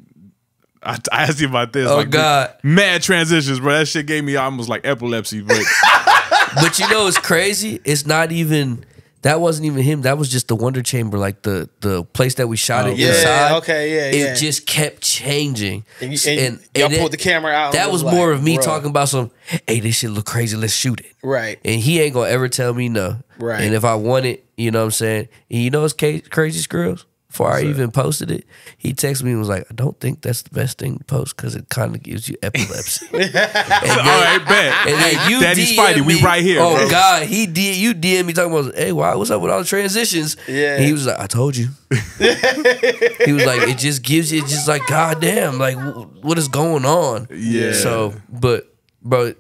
I, I asked you about this. Oh, like, God. mad transitions, bro. That shit gave me almost like epilepsy. But [LAUGHS] But you know, it's crazy. It's not even. That wasn't even him. That was just the Wonder Chamber, like the the place that we shot oh, it Oh, yeah, inside. okay, yeah, It yeah. just kept changing. And, you, and, y'all it- pulled the camera out. That was like, more of me bruh. talking about some. Hey, this shit look crazy. Let's shoot it. Right. And he ain't gonna ever tell me no. Right. And if I want it, you know what I'm saying. And you know ca- crazy, Skrills? Before I even posted it, he texted me and was like, "I don't think that's the best thing to post because it kind of gives you epilepsy." [LAUGHS] and then, all right, bet. and then you Daddy DM Spidey, we right here. Oh bro. God, he did. You DM me talking about, "Hey, why? What's up with all the transitions?" Yeah. And he was like, "I told you." [LAUGHS] he was like, "It just gives you, it's just like, God damn, like, what is going on?" Yeah. So, but, bro,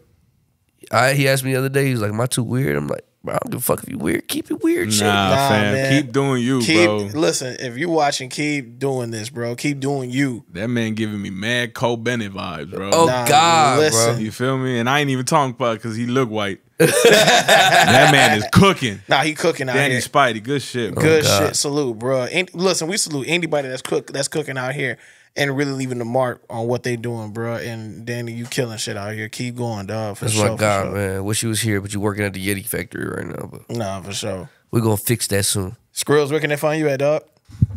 I he asked me the other day. He was like, "Am I too weird?" I'm like, "Bro, I don't give a fuck if you weird. Keep it weird, shit." Nah, Nah, fam, man. keep doing you, Keep bro. listen. If you're watching, keep doing this, bro. Keep doing you. That man giving me mad Cole Bennett vibes, bro. Oh Nah, God, listen. bro. You feel me? And I ain't even talking about because he look white. [LAUGHS] that man is cooking. Nah, he cooking out Danny here. Spidey, good shit, bro. Oh, good God. shit. Salute, bro. And listen, we salute anybody that's cook that's cooking out here and really leaving the mark on what they doing, bro. And Danny, you killing shit out here. Keep going, dog. For That's sure. my God, sure. man. Wish you was here, but you working at the Yeti factory right now. But Nah, for sure. we're gonna fix that soon. Skrills, where can they find you at, dog?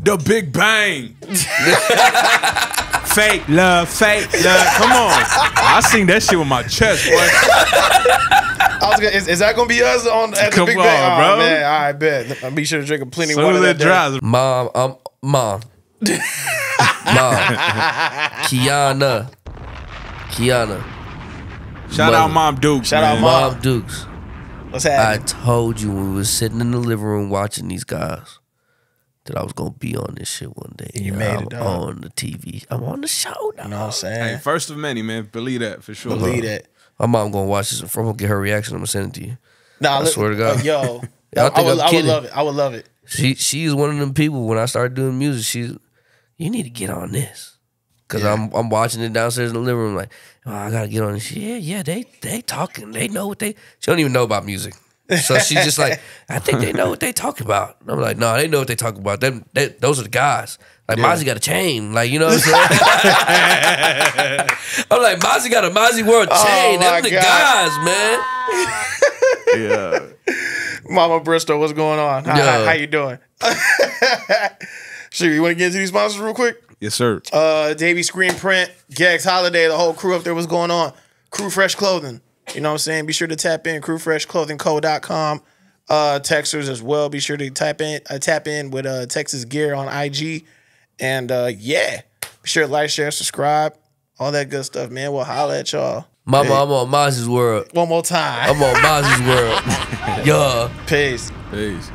The Big Bang. [LAUGHS] fake love, fake love. Come on. I sing that shit with my chest, boy. I was gonna, is, is that gonna be us on at the Big on, Bang? All bro. man, all right, bet. I'll be sure to drink a plenty of Soon water as that day. dries, Mom, um, mom, mom, [LAUGHS] Kiana, Kiana, shout out Mom Duke. Shout out. Mom. Mom Dukes. What's I told you when we was sitting in the living room watching these guys that I was gonna be on this shit one day. You made I'm it, dog. on the TV. I'm on the show now. you know what I'm Hey, saying? first of many, man. Believe that for sure. Believe that. My mom gonna watch this and from get her reaction. I'm gonna send it to you. Nah, I li- swear to God. uh, yo, [LAUGHS] Yeah, I I, would, I'm I would love it. I would love it. She she's one of them people. When I started doing music, she's you need to get on this because Yeah. I'm I'm watching it downstairs in the living room. Like, oh, I gotta get on this. Yeah, yeah, they they talking. They know what they. She don't even know about music. So she's just like, [LAUGHS] I think they know what they talking about. And I'm like, no, they know what they talking about. Them, they, those are the guys. Like Yeah. Mazi got a chain. Like you know what I'm saying? [LAUGHS] I'm like Mazi got a Mazi World Oh, chain. my Them the God. guys, man. [LAUGHS] Yeah. Mama Bristow, what's going on? How, Yo. how, how you doing? Sure, you want to get into these sponsors real quick? Yes, sir. Uh, Davey Screen Print, Gex Holiday, the whole crew up there. What's going on? Crew Fresh Clothing. You know what I'm saying? Be sure to tap in crewfreshclothingco.com. Uh, Texters as well. Be sure to tap in uh, tap in with uh, Texas Gear on IG. And uh, yeah, be sure to like, share, subscribe, all that good stuff, man. We'll holla at y'all. Mama, Hey. I'm on Mazi's world. One more time. I'm on Mazi's world. [LAUGHS] Yeah. Peace. Peace.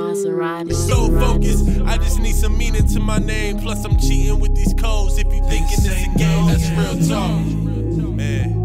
Maserati. So focused, I just need some meaning to my name. Plus, I'm cheating with these codes. If you thinking it's a game, that's real talk. Man,